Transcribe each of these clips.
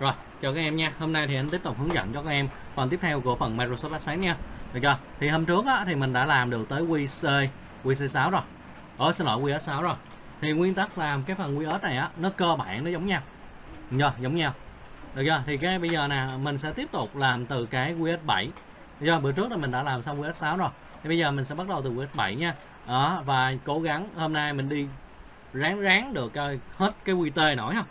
Rồi, chào các em nha. Hôm nay thì anh tiếp tục hướng dẫn cho các em phần tiếp theo của phần Microsoft Access nha. Được chưa? Thì hôm trước á, thì mình đã làm được tới QC, QC6 rồi. Ở xin lỗi QS6 rồi. Thì nguyên tắc làm cái phần QS này á, nó cơ bản nó giống nhau. Được chưa? Giống nhau. Được chưa? Thì cái bây giờ nè, mình sẽ tiếp tục làm từ cái QS7. Được chưa? Bữa trước là mình đã làm xong QS6 rồi. Thì bây giờ mình sẽ bắt đầu từ QS7 nha. Đó, và cố gắng hôm nay mình đi ráng ráng được ờ, hết cái QT nổi không?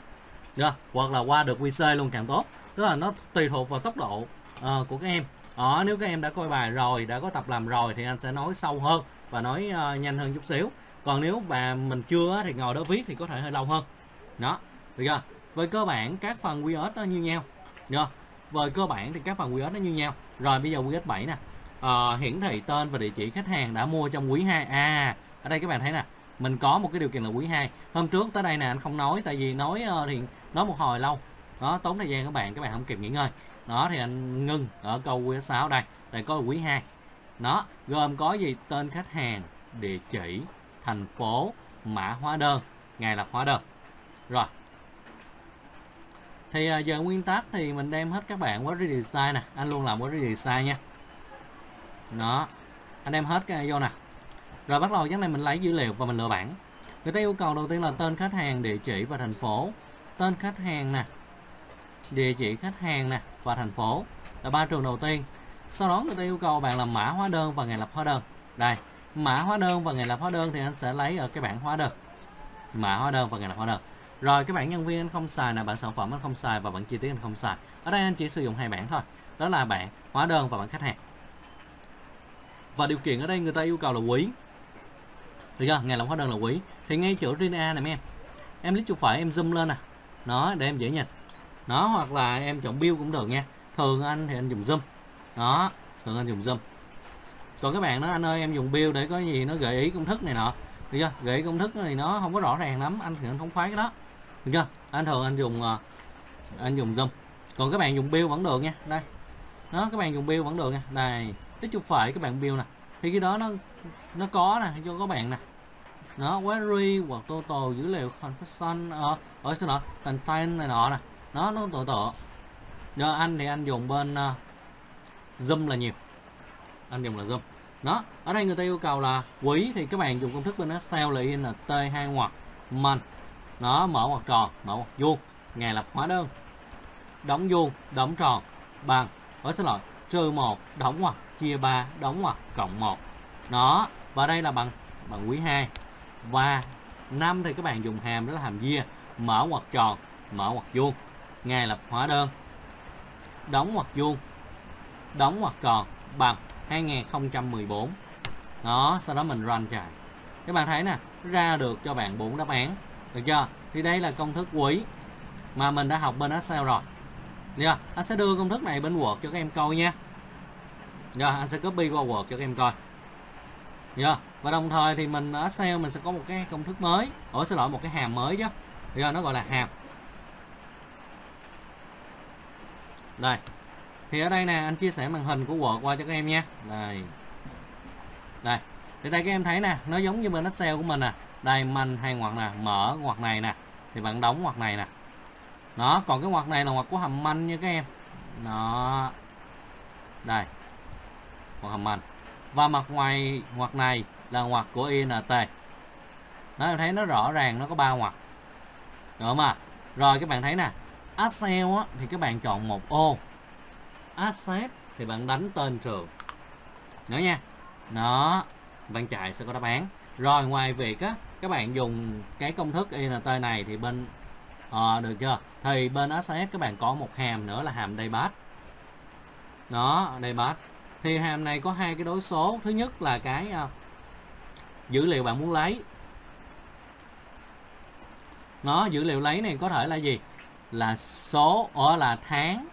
Được, hoặc là qua được QC luôn càng tốt. Tức là nó tùy thuộc vào tốc độ uh, của các em. Đó, nếu các em đã coi bài rồi, đã có tập làm rồi thì anh sẽ nói sâu hơn và nói uh, nhanh hơn chút xíu. Còn nếu mà mình chưa thì ngồi đó viết thì có thể hơi lâu hơn. Đó, được chưa? Về cơ bản các phần QS nó như nhau. Được Về cơ bản thì các phần QS nó như nhau. Rồi bây giờ QS 7 nè. Uh, hiển thị tên và địa chỉ khách hàng đã mua trong quý 2. À, ở đây các bạn thấy nè, mình có một cái điều kiện là quý 2 hôm trước tới đây nè anh không nói tại vì nói uh, thì nói một hồi lâu. Đó, tốn thời gian các bạn các bạn không kịp nghỉ ngơi. Đó, thì anh ngưng ở câu quý 6 đây đây có quý 2 nó gồm có gì? Tên khách hàng, địa chỉ, thành phố, mã hóa đơn, ngày lập hóa đơn. Rồi. Thì à, giờ nguyên tắc thì mình đem hết các bạn quá design nè. Anh luôn làm quá design nha. Đó, anh đem hết cái vô nè. Rồi bắt đầu, cái này mình lấy dữ liệu và mình lựa bảng. Người ta yêu cầu đầu tiên là tên khách hàng, địa chỉ và thành phố tên khách hàng nè, địa chỉ khách hàng nè và thành phố. Là ba trường đầu tiên. Sau đó người ta yêu cầu bạn làm mã hóa đơn và ngày lập hóa đơn. Đây, mã hóa đơn và ngày lập hóa đơn thì anh sẽ lấy ở cái bảng hóa đơn. Mã hóa đơn và ngày lập hóa đơn. Rồi, cái bảng nhân viên anh không xài là bản sản phẩm anh không xài và bản chi tiết anh không xài. Ở đây anh chỉ sử dụng hai bảng thôi, đó là bảng hóa đơn và bảng khách hàng. Và điều kiện ở đây người ta yêu cầu là quý. Được chưa? Ngày lập hóa đơn là quý. Thì ngay chỗ riêng a này em. Em lít chuột phải, em zoom lên nè nó để em dễ nhìn nó hoặc là em chọn build cũng được nha. Thường anh thì anh dùng zoom. Đó, thường anh dùng zoom. Còn các bạn đó, anh ơi, em dùng build để có gì nó gợi ý công thức này nọ. Được chưa? Gợi ý công thức thì nó không có rõ ràng lắm, anh thì anh không khoái cái đó. Được chưa? Anh thường anh dùng ờ, anh dùng zoom. Còn các bạn dùng build vẫn được nha. Đây. Đó, các bạn dùng build vẫn được nha. Này, ít chút phải các bạn build nè. Thì cái đó nó nó có nè, cho các bạn nè nó query hoặc total dữ liệu confession ở ở xin lỗi content này nọ nè. Nó nó tự tự giờ anh thì anh dùng bên uh, zoom là nhiều. Anh dùng là zoom. Nó ở đây người ta yêu cầu là quý thì các bạn dùng công thức bên Excel là in là t hai ngoặc man. Nó mở ngoặc tròn mở ngoặc vuông. Ngày lập hóa đơn. Đóng vuông đóng tròn bằng. Ở xin lỗi trừ một đóng ngoặc chia 3 đóng ngoặc cộng 1 nó và đây là bằng bằng quý 2 và năm thì các bạn dùng hàm đó là hàm year mở ngoặc tròn, mở ngoặc vuông. Ngày lập hóa đơn. Đóng ngoặc vuông. Đóng ngoặc tròn bằng 2014 đó, sau đó mình run chạy. Các bạn thấy nè, ra được cho bạn bốn đáp án. Được chưa? Thì đây là công thức quý mà mình đã học bên Excel rồi. Được anh sẽ đưa công thức này bên Word cho các em coi nha. Rồi anh sẽ copy qua Word cho các em coi. Yeah và đồng thời thì mình ở sale mình sẽ có một cái công thức mới. Ở xin lỗi, một cái hàm mới chứ. Giờ nó gọi là hàm. Đây. Thì ở đây nè, anh chia sẻ màn hình của Word qua cho các em nha. Đây. Đây. Thì đây các em thấy nè, nó giống như bên Excel của mình nè đây mình hay ngoặc nè mở ngoặc này nè. Thì bạn đóng ngoặc này nè. Nó còn cái ngoặc này là ngoặc của hàm manh nha các em. Nó đây. Ngoặc hàm manh. Và mặt ngoài ngoặc này là ngoặc của int nó em thấy nó rõ ràng nó có ba ngoặc. Được không à rồi các bạn thấy nè. Excel á, thì các bạn chọn một ô. Asset thì bạn đánh tên trường. Nữa nha. Nó bạn chạy sẽ có đáp án. Rồi ngoài việc á các bạn dùng cái công thức int này thì bên à, được chưa? Thì bên asset các bạn có một hàm nữa là hàm daybat đó daybat thì hàm này có hai cái đối số. Thứ nhất là cái uh, dữ liệu bạn muốn lấy. Nó dữ liệu lấy này có thể là gì? Là số ở là tháng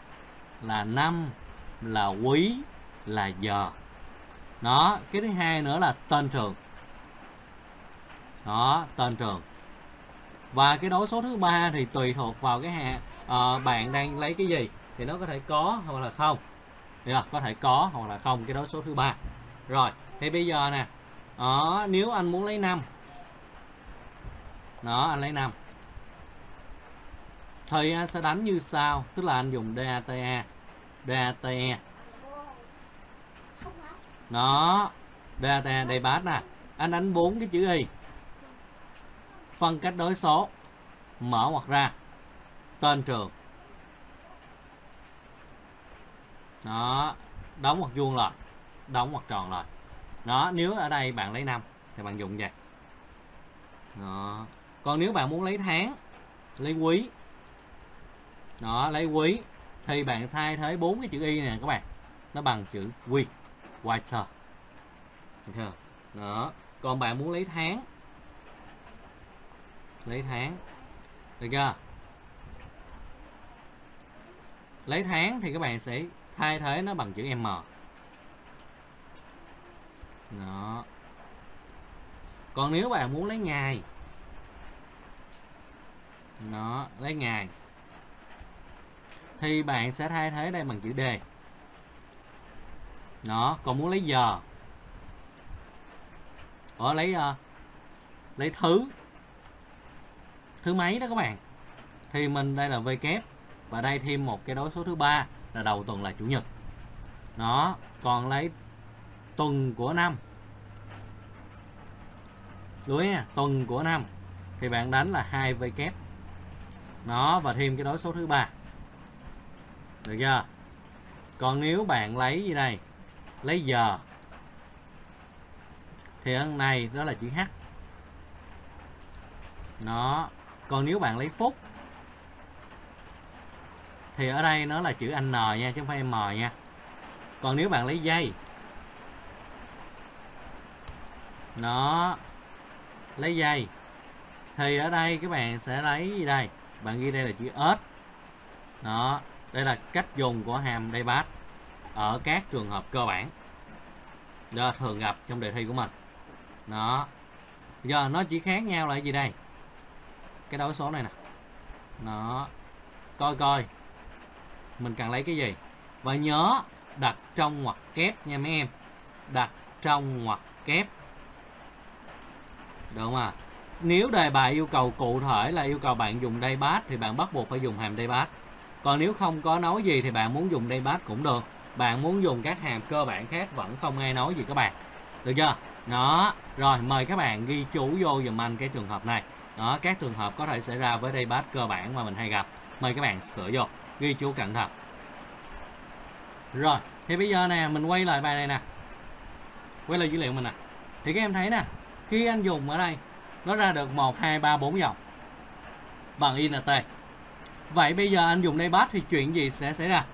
là năm là quý là giờ. Nó cái thứ hai nữa là tên trường đó tên trường và cái đối số thứ ba thì tùy thuộc vào cái hạ uh, ờ, bạn đang lấy cái gì thì nó có thể có hoặc là không. Được có thể có hoặc là không cái đối số thứ ba. Rồi thì bây giờ nè đó, nếu anh muốn lấy 5 đó anh lấy 5 thì anh sẽ đánh như sau tức là anh dùng DATA DATE nó DATA đầy bát nè. Anh đánh bốn cái chữ y. Phân cách đối số. Mở hoặc ra. Tên trường. Đó đóng hoặc vuông rồi, đóng hoặc tròn rồi đó, nếu ở đây bạn lấy năm thì bạn dùng vậy. Đó. Còn nếu bạn muốn lấy tháng, lấy quý. Đó, lấy quý, thì bạn thay thế bốn cái chữ y này các bạn. Nó bằng chữ quy whiter được chưa? Đó. Còn bạn muốn lấy tháng lấy tháng được chưa? Lấy tháng thì các bạn sẽ thay thế nó bằng chữ m đó. Còn nếu bạn muốn lấy ngày. Nó lấy ngày. Thì bạn sẽ thay thế đây bằng chữ D. Nó còn muốn lấy giờ. Ở lấy uh, lấy thứ. Thứ mấy đó các bạn? Thì mình đây là v kép và đây thêm một cái đối số thứ ba là đầu tuần là chủ nhật. Nó còn lấy tuần của năm. Đối nha, tuần của năm thì bạn đánh là hai vây kép. Nó và thêm cái đối số thứ ba. Được chưa? Còn nếu bạn lấy gì đây? Lấy giờ thì ở này đó là chữ h. Nó còn nếu bạn lấy phút, thì ở đây nó là chữ n nha, chứ không phải m nha. Còn nếu bạn lấy giây nó lấy dây. Thì ở đây các bạn sẽ lấy gì đây? Bạn ghi đây là chữ S đó. Đây là cách dùng của hàm đây bát ở các trường hợp cơ bản đó thường gặp trong đề thi của mình. Đó. Giờ nó chỉ khác nhau là gì đây? Cái đối số này nè. Nó coi coi. Mình cần lấy cái gì? Và nhớ đặt trong ngoặc kép nha mấy em. Đặt trong ngoặc kép được không à? Nếu đề bài yêu cầu cụ thể là yêu cầu bạn dùng đây bát thì bạn bắt buộc phải dùng hàm đây bát còn nếu không có nói gì thì bạn muốn dùng đây bát cũng được. Bạn muốn dùng các hàm cơ bản khác vẫn không ai nói gì các bạn. Được chưa? Đó. Rồi, mời các bạn ghi chú vô dùm anh cái trường hợp này. Đó, các trường hợp có thể xảy ra với đây bát cơ bản mà mình hay gặp. Mời các bạn sửa vô. Ghi chú cẩn thận. Rồi, thì bây giờ nè, mình quay lại bài này nè. Quay lại dữ liệu mình nè. Thì các em thấy nè khi anh dùng ở đây, nó ra được 1 2 3 4 dòng bằng int vậy bây giờ anh dùng đây bát thì chuyện gì sẽ xảy ra?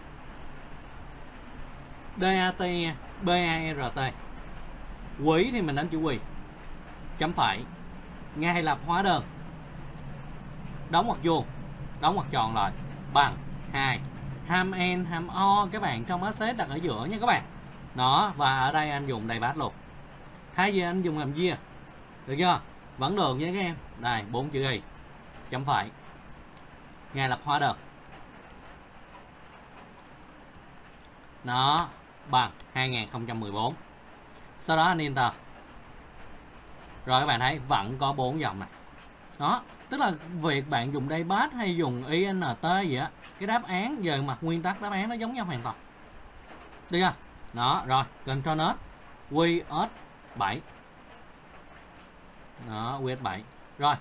DAT BART quý thì mình đánh chữ quỳ. Chấm phẩy ngay lập hóa đơn. Đóng hoặc vuông, đóng hoặc tròn lại. Bằng. 2 ham n ham o, các bạn trong asset đặt ở giữa nha các bạn. Đó, và ở đây anh dùng đầy bát luôn. Thay vì anh dùng hàm chia được chưa? Vẫn được nha các em. Đây, bốn chữ y. Chấm phải. ngày lập hóa đơn nó bằng 2014 sau đó anh enter rồi các bạn thấy, vẫn có bốn dòng này đó, tức là việc bạn dùng đây bát hay dùng int gì á, cái đáp án về mặt nguyên tắc đáp án nó giống nhau hoàn toàn. Được chưa? Đó, rồi, control s qs 7 đó us 7 rồi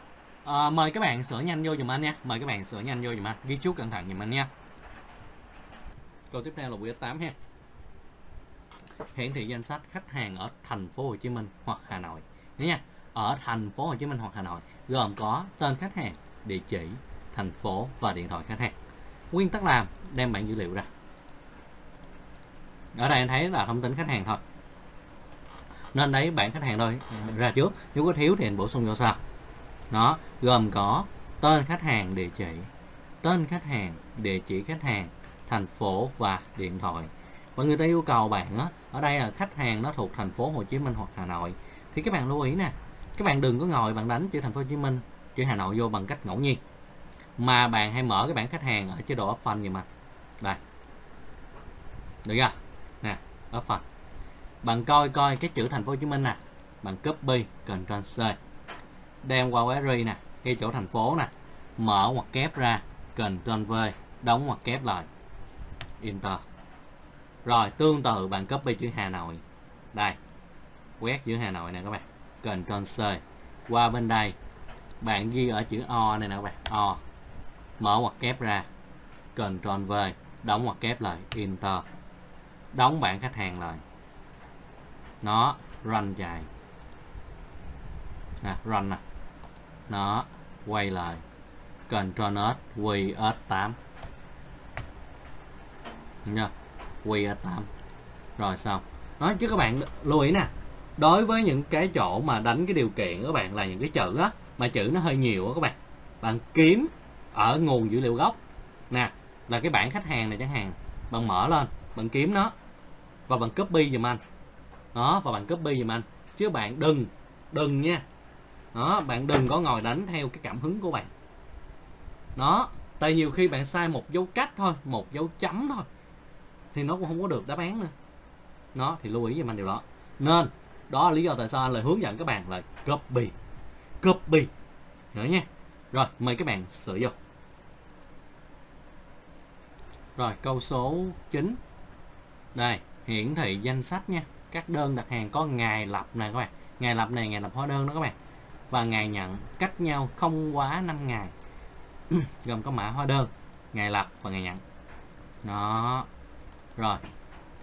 à, mời các bạn sửa nhanh vô dùm anh nha. Mời các bạn sửa nhanh vô dùm anh. Ghi chú cẩn thận dùm anh nha. Câu tiếp theo là us 8 ha. Hiển thị danh sách khách hàng ở thành phố Hồ Chí Minh hoặc Hà Nội. Nhớ nha ở thành phố Hồ Chí Minh hoặc Hà Nội gồm có tên khách hàng địa chỉ thành phố và điện thoại khách hàng. Nguyên tắc làm đem bản dữ liệu ra. Ở đây anh thấy là thông tin khách hàng thôi nên đấy, bạn khách hàng thôi. Ra trước. Nếu có thiếu thì anh bổ sung vô sau. Nó gồm có tên khách hàng địa chỉ. Tên khách hàng, địa chỉ khách hàng, thành phố và điện thoại. Và người ta yêu cầu bạn á, ở đây là khách hàng nó thuộc thành phố Hồ Chí Minh hoặc Hà Nội. Thì các bạn lưu ý nè, các bạn đừng có ngồi bạn đánh chữ thành phố Hồ Chí Minh, chữ Hà Nội vô bằng cách ngẫu nhiên. Mà bạn hãy mở cái bảng khách hàng ở chế độ option gì mà đây. Được chưa? Nè option bạn coi coi cái chữ thành phố Hồ Chí Minh nè. Bạn copy Ctrl C đem qua query nè cái chỗ thành phố nè. Mở hoặc kép ra Ctrl V đóng ngoặc kép lại. Enter. Rồi, tương tự, bạn copy chữ Hà Nội. Đây, quét chữ Hà Nội nè các bạn. Ctrl C qua bên đây, bạn ghi ở chữ O này nè các bạn. O. Mở ngoặc kép ra Ctrl V đóng ngoặc kép lại. Enter. Đóng bảng khách hàng lại nó run dài. Nè, run nè. Nó quay lại. Ctrl S Q S8 nha Q S8 rồi xong. Nói chứ các bạn lưu ý nè. Đối với những cái chỗ mà đánh cái điều kiện các bạn là những cái chữ á, mà chữ nó hơi nhiều á các bạn. Bạn kiếm ở nguồn dữ liệu gốc. Nè, là cái bảng khách hàng này chẳng hạn. Bạn mở lên, bạn kiếm nó và bạn copy giùm anh đó, và bạn copy giùm anh. Chứ bạn đừng đừng nha. Đó, bạn đừng có ngồi đánh theo cái cảm hứng của bạn. Đó, tại nhiều khi bạn sai một dấu cách thôi, một dấu chấm thôi, thì nó cũng không có được đáp án nữa. Nó thì lưu ý giùm anh điều đó. Nên, đó là lý do tại sao anh lại hướng dẫn các bạn là copy copy. Nữa nha. Rồi, mời các bạn sửa vô. Rồi, câu số 9 đây, hiển thị danh sách nha các đơn đặt hàng có ngày lập này các bạn. Ngày lập này ngày lập hóa đơn đó các bạn. Và ngày nhận cách nhau không quá 5 ngày. Gồm có mã hóa đơn ngày lập và ngày nhận. Đó. Rồi.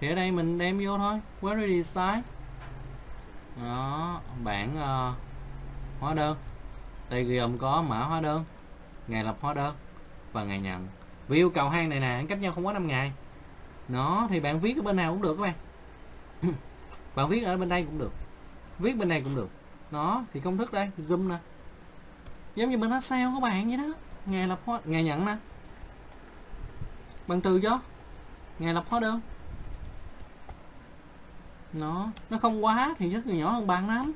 Thì ở đây mình đem vô thôi. Query design đó. Bảng uh, hóa đơn. Đây gồm có mã hóa đơn ngày lập hóa đơn và ngày nhận. Vì yêu cầu hai này nè cách nhau không quá 5 ngày. Nó thì bạn viết ở bên nào cũng được các bạn bạn viết ở bên đây cũng được. Viết bên này cũng được. Nó thì công thức đây, zoom nè. Giống như bên nó sao các bạn vậy đó. Ngày lập hóa ngày nhận nè. Bằng từ cho. Ngày lập hóa đơn. Nó nó không quá thì rất là nhỏ hơn bạn lắm.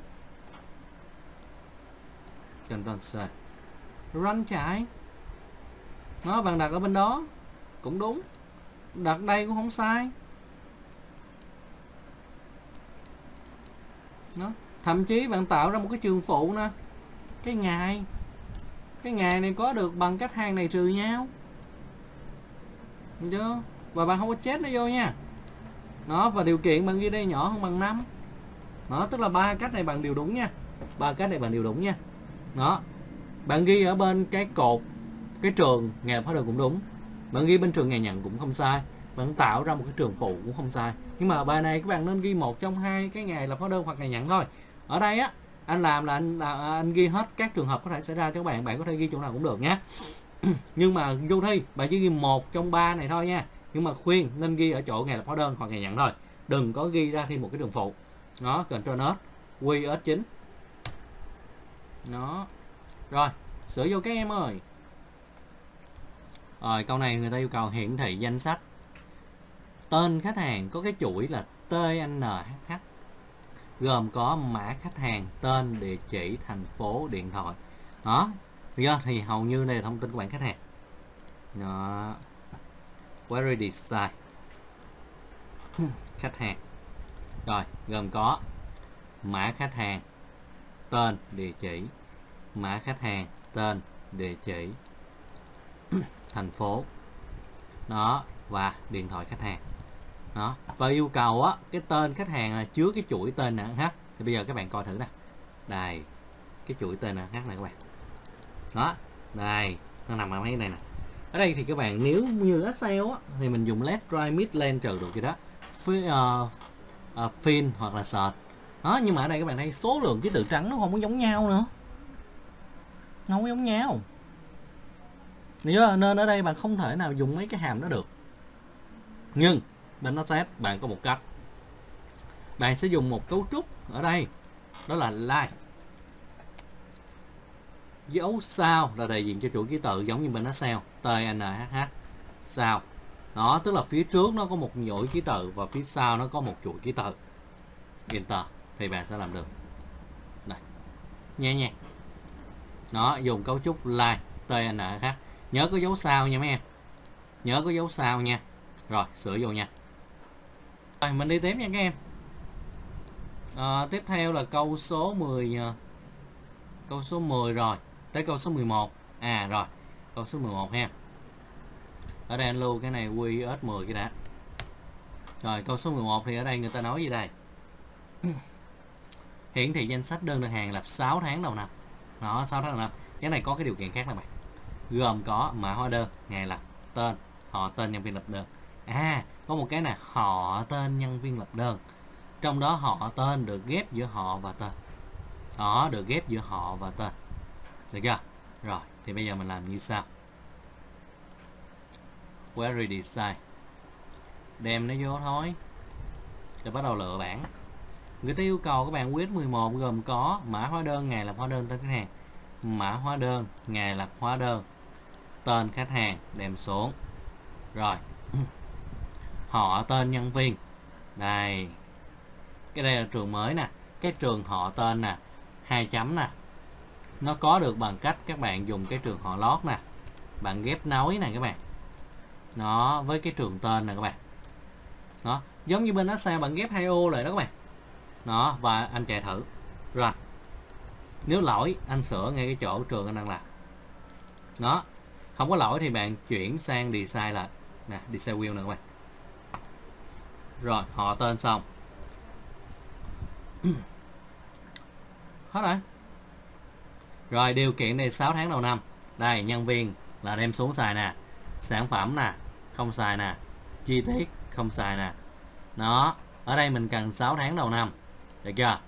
Ctrl C. Run chạy. Nó bạn đặt ở bên đó. Cũng đúng. Đặt đây cũng không sai. Nó thậm chí bạn tạo ra một cái trường phụ nè cái ngày. Cái ngày này có được bằng cách hàng này trừ nhau. Chưa? Và bạn không có chết nó vô nha. Nó và điều kiện bạn ghi đây nhỏ hơn bằng 5 nó tức là ba cách này bạn đều đúng nha. Ba cách này bạn đều đúng nha. Đó. Bạn ghi ở bên cái cột, cái trường, ngày phá được cũng đúng. Bạn ghi bên trường ngày nhận cũng không sai bạn tạo ra một cái trường phụ cũng không sai. Nhưng mà bài này các bạn nên ghi một trong hai cái ngày là hóa đơn hoặc ngày nhận thôi. Ở đây á, anh làm là anh là anh ghi hết các trường hợp có thể xảy ra cho các bạn bạn có thể ghi chỗ nào cũng được nhé nhưng mà vô thi, bạn chỉ ghi một trong ba này thôi nha. Nhưng mà khuyên nên ghi ở chỗ ngày lập hóa đơn hoặc ngày nhận thôi. Đừng có ghi ra thêm một cái trường phụ. Nó cần cho nó quy ở chính nó rồi, sửa vô các em ơi. Rồi, câu này người ta yêu cầu hiển thị danh sách tên khách hàng có cái chuỗi là TNHH gồm có mã khách hàng, tên, địa chỉ, thành phố, điện thoại. Đó thì hầu như đây là thông tin của bạn khách hàng. Đó. Query design. Khách hàng. Rồi, gồm có mã khách hàng, tên, địa chỉ. Mã khách hàng, tên, địa chỉ. Thành phố. Đó, và điện thoại khách hàng đó. Và yêu cầu á cái tên khách hàng là chứa cái chuỗi tên nè ha thì bây giờ các bạn coi thử nè. Đây cái chuỗi tên nè khác này các bạn. Đó. Đây nó nằm ở mấy này nè. Ở đây thì các bạn nếu như Excel á, thì mình dùng left right mid lên trừ được gì đó. Phi, ờ, ờ, uh, uh, fin hoặc là search đó nhưng mà ở đây các bạn thấy số lượng ký tự trắng nó không có giống nhau nữa. Nó không có giống nhau. Nên ở đây bạn không thể nào dùng mấy cái hàm đó được. Nhưng đến asset bạn có một cách. Bạn sẽ dùng một cấu trúc ở đây, đó là line dấu sao là đại diện cho chuỗi ký tự giống như bên Excel TNHH sao. Đó, tức là phía trước nó có một chuỗi ký tự và phía sau nó có một chuỗi ký tự. Enter, thì bạn sẽ làm được. Đây nghe nha nó dùng cấu trúc line tnhh nhớ có dấu sao nha mấy em. Nhớ có dấu sao nha. Rồi, sửa vô nha rồi mình đi tiếp nha các em. À, tiếp theo là câu số 10 ờ, câu số 10 rồi. Tới câu số 11 à rồi. Câu số 11 ha. Ở đây anh lưu cái này QS10 cái đã. Rồi câu số 11 thì ở đây người ta nói gì đây? Hiển thị danh sách đơn đặt hàng lập 6 tháng đầu năm. Đó 6 tháng đầu năm. Cái này có cái điều kiện khác nè bạn. Gồm có mã hóa đơn ngày lập tên. Họ tên nhân viên lập đơn à có một cái này họ tên nhân viên lập đơn. Trong đó họ tên được ghép giữa họ và tên. Họ được ghép giữa họ và tên. Được chưa? Rồi, thì bây giờ mình làm như sau. Query design. Đem nó vô thôi. Rồi bắt đầu lựa bảng. Người ta yêu cầu các bạn quyết 11 gồm có mã hóa đơn, ngày lập hóa đơn tên khách hàng. Mã hóa đơn, ngày lập hóa đơn. Tên khách hàng, đem xuống. Rồi. họ tên nhân viên. Đây, cái đây là trường mới nè. Cái trường họ tên nè, hai chấm nè. Nó có được bằng cách các bạn dùng cái trường họ lót nè. Bạn ghép nối nè các bạn. Nó với cái trường tên nè các bạn. Nó giống như bên Excel bạn ghép hai ô lại đó các bạn. Nó và anh chạy thử. Rồi. Nếu lỗi, anh sửa ngay cái chỗ trường anh đang làm. Nó không có lỗi thì bạn chuyển sang design lại. Nè, design wheel nè các bạn rồi, họ tên xong hết rồi. Rồi, điều kiện này 6 tháng đầu năm. Đây, nhân viên là đem xuống xài nè. Sản phẩm nè, không xài nè. Chi tiết, không xài nè. Nó ở đây mình cần 6 tháng đầu năm. Được chưa?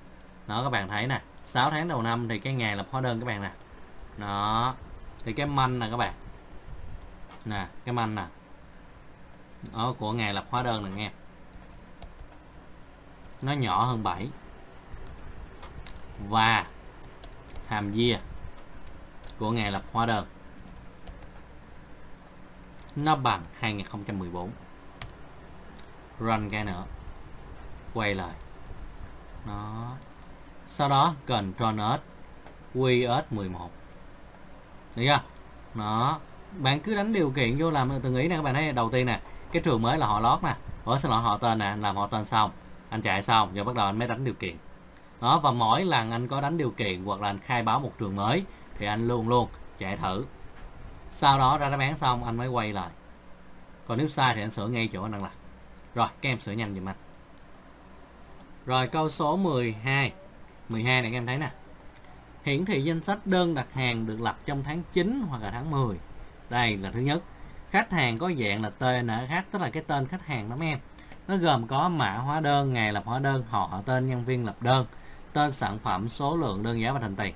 Nó các bạn thấy nè. 6 tháng đầu năm thì cái ngày lập hóa đơn các bạn nè. Nó thì cái manh nè các bạn. Nè, cái manh nè. Đó, của ngày lập hóa đơn nè nghe nó nhỏ hơn 7 và hàm dìa của ngày lập hóa đơn. Nó bằng 2014 run cái nữa. Quay lại. Nó. Sau đó Ctrl S QS 11 được chưa? Nó. Bạn cứ đánh điều kiện vô làm từng ý nè các bạn thấy. Đầu tiên nè, cái trường mới là họ lót nè. Ở xin lỗi, họ tên nè, làm họ tên xong anh chạy xong rồi bắt đầu anh mới đánh điều kiện. Đó, và mỗi lần anh có đánh điều kiện hoặc là anh khai báo một trường mới, thì anh luôn luôn chạy thử. Sau đó, ra đáp án xong, anh mới quay lại. Còn nếu sai thì anh sửa ngay chỗ anh đang làm. Rồi, các em sửa nhanh giùm anh. Rồi, câu số 12 12 này các em thấy nè. Hiển thị danh sách đơn đặt hàng được lập trong tháng 9 hoặc là tháng 10 đây là thứ nhất. Khách hàng có dạng là tên TNH tức là cái tên khách hàng đó mấy em nó gồm có mã hóa đơn, ngày lập hóa đơn, họ tên, nhân viên lập đơn, tên sản phẩm, số lượng, đơn giá và thành tiền.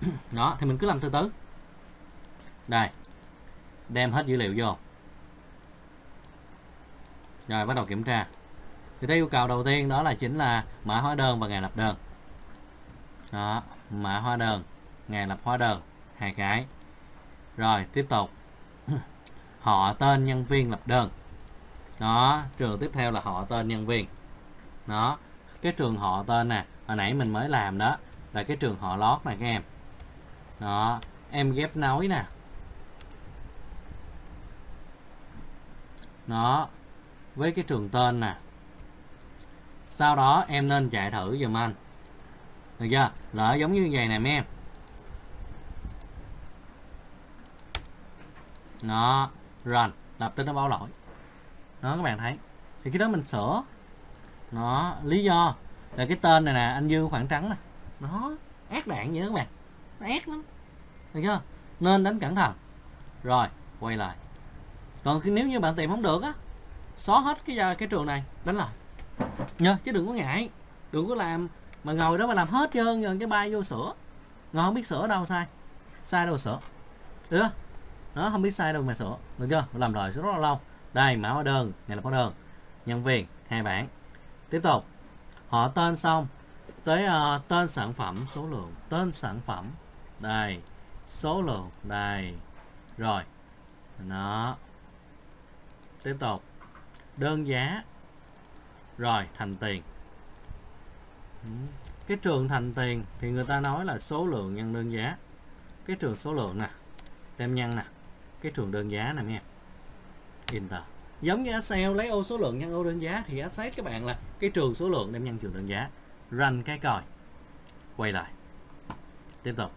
Đó, thì mình cứ làm từ từ. Đây. Đem hết dữ liệu vô. Rồi, bắt đầu kiểm tra. Thì theo yêu cầu đầu tiên đó là chính là mã hóa đơn và ngày lập đơn. Đó, mã hóa đơn, ngày lập hóa đơn, hai cái. Rồi, tiếp tục. Họ, tên, nhân viên lập đơn đó, trường tiếp theo là họ tên nhân viên. Đó, cái trường họ tên nè, hồi nãy mình mới làm đó, là cái trường họ lót này các em. Đó, em ghép nối nè. Nó với cái trường tên nè. Sau đó em nên chạy thử giùm anh. Được chưa? Lỡ giống như vậy nè mấy em. Nó run lập tức nó báo lỗi đó, các bạn thấy. Thì cái đó mình sửa. Nó lý do là cái tên này nè, anh dư khoảng trắng nè. Nó ác đạn vậy đó các bạn. Nó ác lắm. Được chưa? Nên đánh cẩn thận. Rồi, quay lại. Còn nếu như bạn tìm không được á, xóa hết cái à, cái trường này, đánh lại. Nhớ, chứ đừng có ngại. Đừng có làm mà ngồi đó mà làm hết trơn rồi cái bay vô sửa. Ngồi không biết sửa đâu, sai. Sai đâu sửa. Được đó, không biết sai đâu mà sửa. Được chưa? Làm rồi rất là lâu đây mã hóa đơn. Này là hóa đơn. Nhân viên hai bảng. Tiếp tục. Họ tên xong. Tới uh, tên sản phẩm số lượng. Tên sản phẩm. Đây. Số lượng. Đây. Rồi. Nó tiếp tục. Đơn giá. Rồi thành tiền. Cái trường thành tiền thì người ta nói là số lượng nhân đơn giá. Cái trường số lượng nè. Đem nhân nè. Cái trường đơn giá nè nha enter à. giống như Excel lấy ô số lượng nhân ô đơn giá thì Excel các bạn là cái trường số lượng đem nhân trường đơn giá. Run cái còi quay lại. Tiếp tục.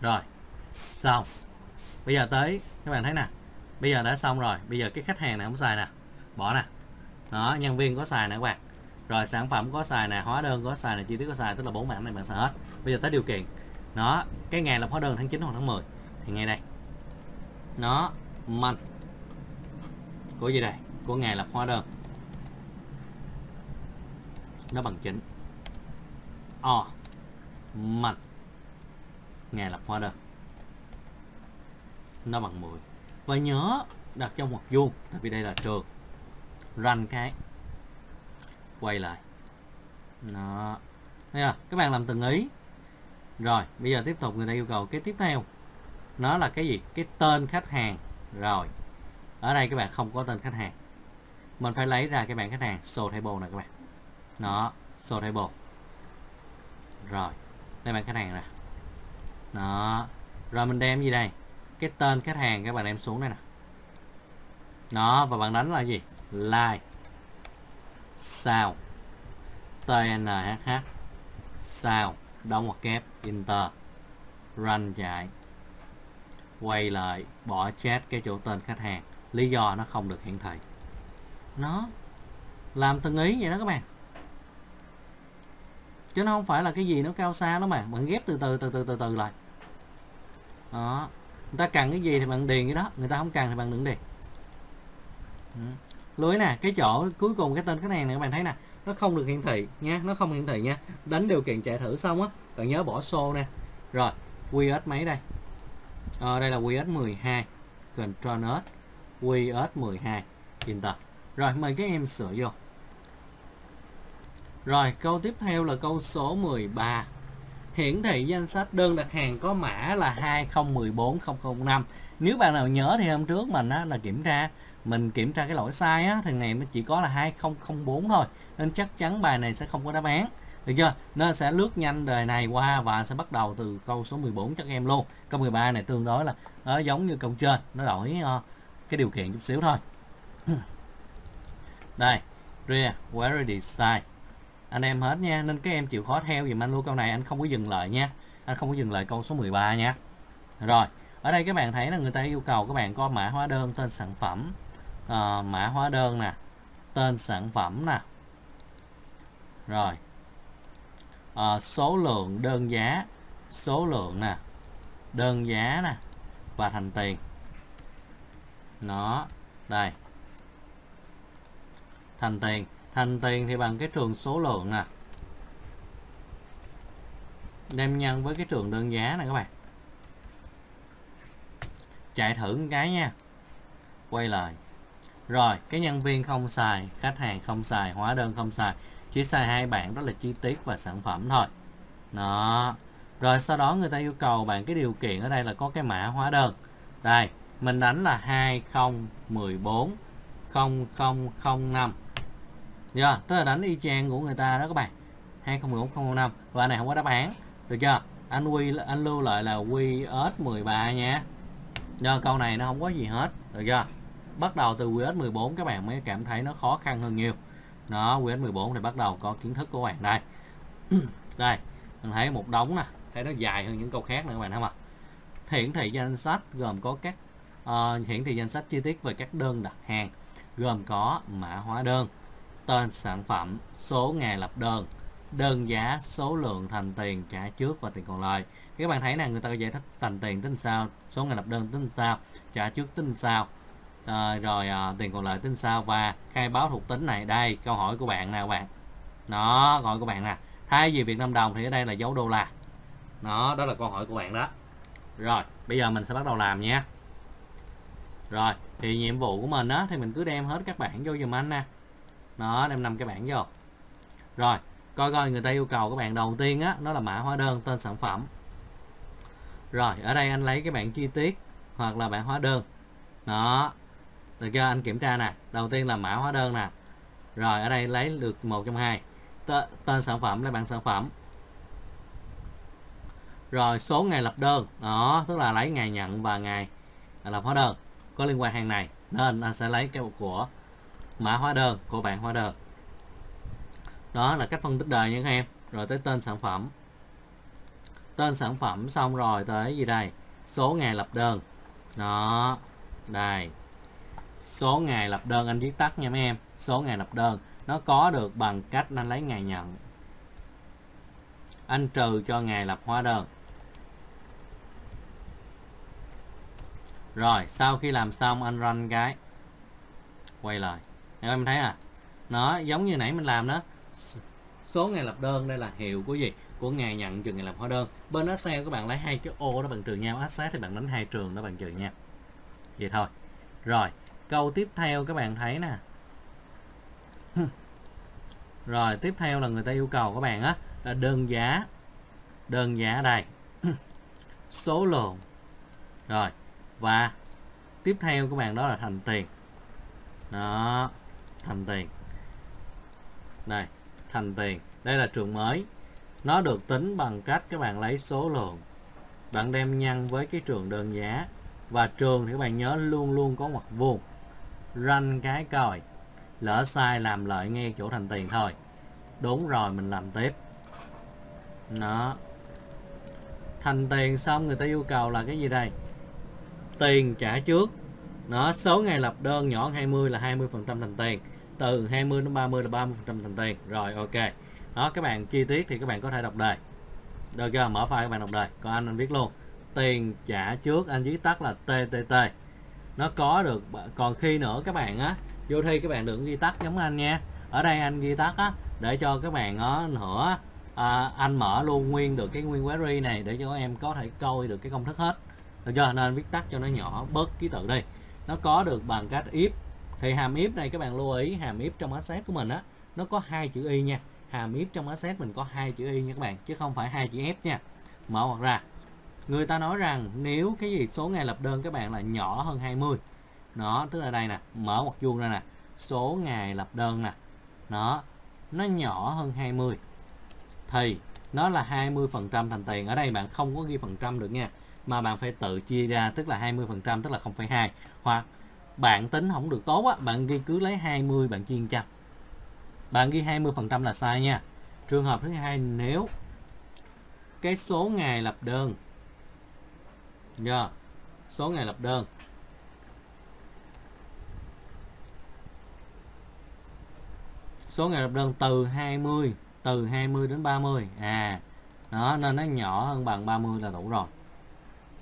Rồi. Xong. Bây giờ tới, các bạn thấy nè. Bây giờ đã xong rồi. Bây giờ cái khách hàng này không xài nè. Bỏ nè. Đó, nhân viên có xài nè các bạn. Rồi sản phẩm có xài nè, hóa đơn có xài nè, chi tiết có xài, tức là bốn mảng này bạn xài hết. Bây giờ tới điều kiện. Nó cái ngày lập hóa đơn tháng 9 hoặc tháng 10 thì ngay đây nó mạnh. Của gì đây? Của ngày lập hóa đơn. Nó bằng chính. O. Mạnh. Ngày lập hóa đơn. Nó bằng 10 và nhớ đặt trong một vuông, tại vì đây là trường. Ranh cái. Quay lại. Đó. Thấy không? các bạn làm từng ý. Rồi, bây giờ tiếp tục người ta yêu cầu cái tiếp theo nó là cái gì? Cái tên khách hàng. Rồi. Ở đây các bạn không có tên khách hàng. Mình phải lấy ra cái bảng khách hàng, show table này các bạn. Nó show table. Rồi đây bảng khách hàng nè đó. Rồi mình đem gì đây? Cái tên khách hàng các bạn đem xuống đây nè. Nó và bạn đánh là gì? Like. Sao. Tnhh sao. Đóng hoặc kép. Enter. Run chạy quay lại, bỏ chat cái chỗ tên khách hàng. Lý do nó không được hiển thị. Nó làm từng ý vậy đó các bạn. Chứ nó không phải là cái gì nó cao xa đó mà. Bạn ghép từ từ từ từ từ từ lại. Đó. Người ta cần cái gì thì bạn điền cái đó. Người ta không cần thì bạn đừng điền. Ừ. Lưới nè, cái chỗ cuối cùng cái tên khách hàng này các bạn thấy nè, nó không được hiển thị nha, nó không hiển thị nha. Đánh điều kiện chạy thử xong á, bạn nhớ bỏ xô nè. Rồi QS mấy đây à, đây là QS 12 Control S QS 12 Enter rồi mời các em sửa vô. Rồi câu tiếp theo là câu số 13 hiển thị danh sách đơn đặt hàng có mã là 2014005 nếu bạn nào nhớ thì hôm trước mình á, là kiểm tra. Mình kiểm tra cái lỗi sai á thì này nó chỉ có là 2004 thôi. Nên chắc chắn bài này sẽ không có đáp án được chưa? Nó sẽ lướt nhanh đề này qua và sẽ bắt đầu từ câu số 14 cho các em luôn. Câu 13 này tương đối là nó giống như câu trên nó đổi uh, cái điều kiện chút xíu thôi. Đây rear where design anh em hết nha nên các em chịu khó theo dùm anh luôn câu này anh không có dừng lại nha. Anh không có dừng lại câu số 13 nha. Rồi ở đây các bạn thấy là người ta yêu cầu các bạn có mã hóa đơn tên sản phẩm. Uh, mã hóa đơn nè tên sản phẩm nè. Rồi à, số lượng đơn giá số lượng nè đơn giá nè và thành tiền. Nó đây. Thành tiền. Thành tiền thì bằng cái trường số lượng nè. Đem nhân với cái trường đơn giá này các bạn. Chạy thử một cái nha. Quay lại. Rồi cái nhân viên không xài khách hàng không xài hóa đơn không xài chỉ xài hai bạn đó là chi tiết và sản phẩm thôi. Đó. Rồi sau đó người ta yêu cầu bạn cái điều kiện ở đây là có cái mã hóa đơn. Đây mình đánh là 2014 0005 yeah, tức là đánh y chang của người ta đó các bạn. 2014 005 và này không có đáp án. Được chưa? Anh quy anh lưu lại là QS 13 nha. Do câu này nó không có gì hết. Được chưa? Bắt đầu từ QS 14 các bạn mới cảm thấy nó khó khăn hơn nhiều nó QS 14 thì bắt đầu có kiến thức của bạn đây. Đây mình thấy một đống nè. Thấy nó dài hơn những câu khác nữa các bạn thấy không ạ? Hiển thị danh sách gồm có các uh, hiển thị danh sách chi tiết về các đơn đặt hàng gồm có mã hóa đơn tên sản phẩm số ngày lập đơn đơn giá số lượng thành tiền trả trước và tiền còn lại. Các bạn thấy là người ta giải thích thành tiền tính sao số ngày lập đơn tính sao trả trước tính sao à, rồi à, tiền còn lại tính sao? Và khai báo thuộc tính này đây câu hỏi của bạn nè bạn. Nó gọi của bạn nè. Thay vì Việt Nam đồng thì ở đây là dấu đô la. Nó đó là câu hỏi của bạn đó. Rồi bây giờ mình sẽ bắt đầu làm nhé rồi thì nhiệm vụ của mình á thì mình cứ đem hết các bạn vô giùm anh nè. Nó đem năm cái bảng vô. Rồi coi coi người ta yêu cầu các bạn đầu tiên á nó là mã hóa đơn tên sản phẩm. Rồi ở đây anh lấy cái bảng chi tiết hoặc là bảng hóa đơn. Đó được chưa anh kiểm tra nè, đầu tiên là mã hóa đơn nè. Rồi ở đây lấy được một trong hai tên sản phẩm là bảng sản phẩm. Rồi số ngày lập đơn, đó, tức là lấy ngày nhận và ngày lập hóa đơn có liên quan hàng này. Nên anh sẽ lấy cái của mã hóa đơn, của bạn hóa đơn. Đó là cách phân tích đời nha các em. Rồi tới tên sản phẩm. Tên sản phẩm xong rồi tới gì đây? Số ngày lập đơn. Đó, đây số ngày lập đơn anh viết tắt nha mấy em. Số ngày lập đơn. Nó có được bằng cách anh lấy ngày nhận. Anh trừ cho ngày lập hóa đơn. Rồi, sau khi làm xong, anh run cái. Quay lại. Em thấy à? Nó giống như nãy mình làm đó. Số ngày lập đơn đây là hiệu của gì? Của ngày nhận trừ ngày lập hóa đơn. Bên Excel các bạn lấy hai cái ô đó bằng trừ nhau. Access thì bạn đánh hai trường đó bằng trừ nhau vậy thôi. Rồi câu tiếp theo các bạn thấy nè. Rồi, tiếp theo là người ta yêu cầu các bạn á, là đơn giá. Đơn giá đây. Số lượng. Rồi, và tiếp theo các bạn đó là thành tiền. Đó, thành tiền. Đây, thành tiền. Đây là trường mới. Nó được tính bằng cách các bạn lấy số lượng. Bạn đem nhân với cái trường đơn giá. Và trường thì các bạn nhớ luôn luôn có ngoặc vuông ranh cái coi lỡ sai làm lợi ngay chỗ thành tiền thôi. Đúng rồi, mình làm tiếp. Nó thành tiền xong người ta yêu cầu là cái gì đây? Tiền trả trước. Nó số ngày lập đơn nhỏ 20 là 20 phần trăm thành tiền. Từ 20 đến 30 là 30 phần trăm thành tiền. Rồi, ok. Đó, các bạn chi tiết thì các bạn có thể đọc đề. Được chưa? Mở file các bạn đọc đề. Còn anh anh viết luôn. Tiền trả trước, anh viết tắt là TTT nó có được còn khi nữa các bạn á vô thi các bạn đừng ghi tắt giống anh nha. Ở đây anh ghi tắt á để cho các bạn á nữa à, anh mở luôn nguyên được cái nguyên query này để cho em có thể coi được cái công thức hết. Được chưa? Nên viết tắt cho nó nhỏ bớt ký tự đi. Nó có được bằng cách if. Thì hàm if này các bạn lưu ý hàm if trong asset của mình á nó có hai chữ y nha. Hàm if trong asset mình có hai chữ y nha các bạn chứ không phải hai chữ f nha. Mở hoặc ra người ta nói rằng nếu cái gì số ngày lập đơn các bạn là nhỏ hơn 20 nó tức là đây nè mở một vuông ra nè số ngày lập đơn nè nó nó nhỏ hơn 20 thì nó là 20 phần trăm thành tiền. Ở đây bạn không có ghi phần trăm được nha mà bạn phải tự chia ra tức là 20 phần trăm tức là 0,2 hoặc bạn tính không được tốt á bạn ghi cứ lấy 20 bạn chia trăm bạn ghi 20 phần trăm là sai nha. Trường hợp thứ hai nếu cái số ngày lập đơn yeah, số ngày lập đơn. Số ngày lập đơn từ 20 từ 20 đến 30 à đó nên nó nhỏ hơn bằng 30 là đủ rồi.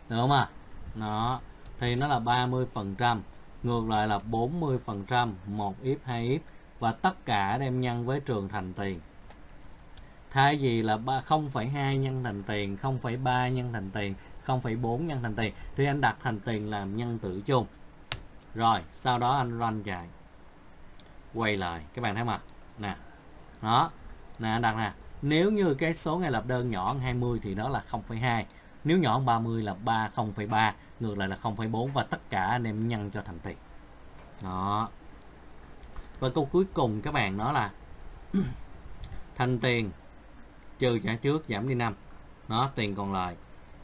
Được không ạ à? Đó thì nó là 30 phần trăm ngược lại là 40 phần trăm một if hai if và tất cả đem nhân với trường thành tiền. Thay vì là 0,2 nhân thành tiền 0,3 nhân thành tiền 0,4 nhân thành tiền. Thì anh đặt thành tiền làm nhân tử chung. Rồi sau đó anh run chạy quay lại các bạn thấy mặt, nè đó nè anh đặt nè. Nếu như cái số ngày lập đơn nhỏ hơn 20 thì đó là 0,2 nếu nhỏ hơn 30 là 3 0,3 ngược lại là 0,4 và tất cả anh em nhân cho thành tiền. Đó. Và câu cuối cùng các bạn đó là thành tiền trừ trả trước giảm đi 5 nó tiền còn lại.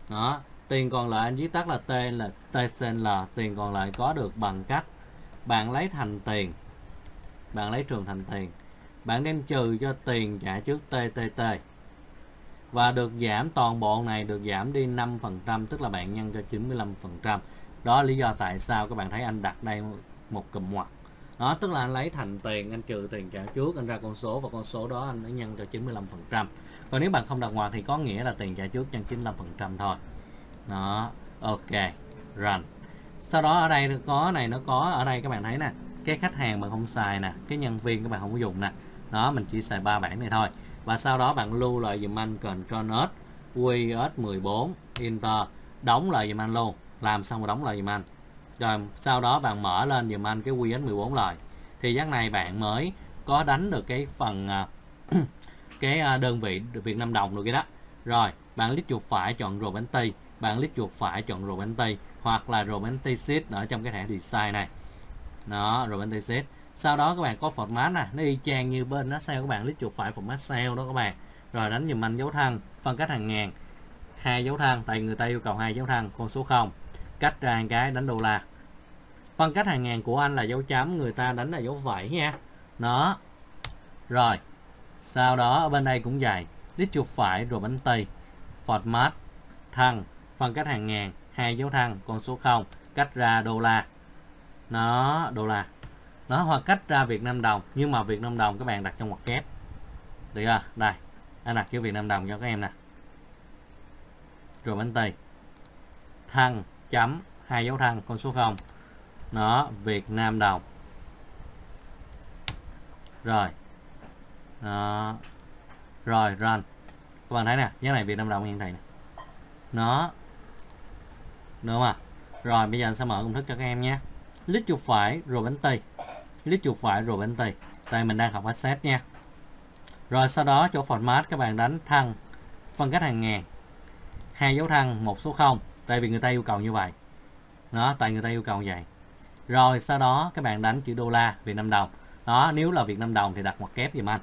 Đó tiền còn lại anh viết tắt là T là TCL tiền còn lại có được bằng cách bạn lấy thành tiền. Bạn lấy trường thành tiền. Bạn đem trừ cho tiền trả trước TTT và được giảm, toàn bộ này được giảm đi 5% tức là bạn nhân cho 95% đó là lý do tại sao các bạn thấy anh đặt đây một cụm ngoặc. Đó, tức là anh lấy thành tiền, anh trừ tiền trả trước, anh ra con số và con số đó anh mới nhân cho 95% còn nếu bạn không đặt ngoặc thì có nghĩa là tiền trả trước nhân 95% thôi đó, ok run sau đó ở đây có này, nó có ở đây, các bạn thấy nè, cái khách hàng bạn không xài nè, cái nhân viên các bạn không có dùng nè. Đó, mình chỉ xài ba bảng này thôi. Và sau đó bạn lưu lại dùm anh Ctrl S QS14 Enter đóng lại dùm anh luôn. Làm xong rồi đóng lại dùm anh. Rồi, sau đó bạn mở lên dùm anh cái QS14 lại. Thì giác này bạn mới có đánh được cái phần à, cái à, đơn vị Việt Nam đồng được cái đó. Rồi, bạn click chuột phải chọn Romanti bạn click chuột phải chọn Romantic hoặc là Romanti ở trong cái thẻ design này. Đó Romanti sau đó các bạn có format nè, nó y chang như bên nó sale các bạn, click chuột phải format sale đó các bạn. Rồi đánh dùm anh dấu thân phân cách hàng ngàn. Hai dấu thân tại người ta yêu cầu hai dấu thân con số 0 cách ra một cái, đánh đô la. Phân cách hàng ngàn của anh là dấu chấm, người ta đánh là dấu phẩy nha. Nó rồi. Sau đó, ở bên đây cũng vậy. Click chuột phải rồi bánh tây format thăng. Khoảng cách hàng ngàn, hai dấu thăng, con số 0 cách ra đô la. Nó, đô la. Nó hoặc cách ra Việt Nam đồng, nhưng mà Việt Nam đồng các bạn đặt trong ngoặc kép. Được chưa? Đây anh đặt chữ Việt Nam đồng cho các em nè. Rồi bánh tì. Thăng, chấm, hai dấu thăng, con số 0 nó, Việt Nam đồng. Rồi. Đó. rồi, run. Các bạn thấy nè giá này, Việt Nam đồng hiện tại nè. Nó đúng không ạ? Rồi, bây giờ anh sẽ mở công thức cho các em nhé. Lít chuột phải rồi bánh tì. Lít chuột phải rồi bánh tì. Đây, mình đang học asset nha. Rồi, sau đó chỗ format các bạn đánh thăng, phân cách hàng ngàn. Hai dấu thăng, một số 0 tại vì người ta yêu cầu như vậy. Đó, tại người ta yêu cầu vậy. Rồi, sau đó các bạn đánh chữ đô la, Việt Nam đồng. Đó, nếu là Việt Nam đồng thì đặt ngoặc kép giùm anh.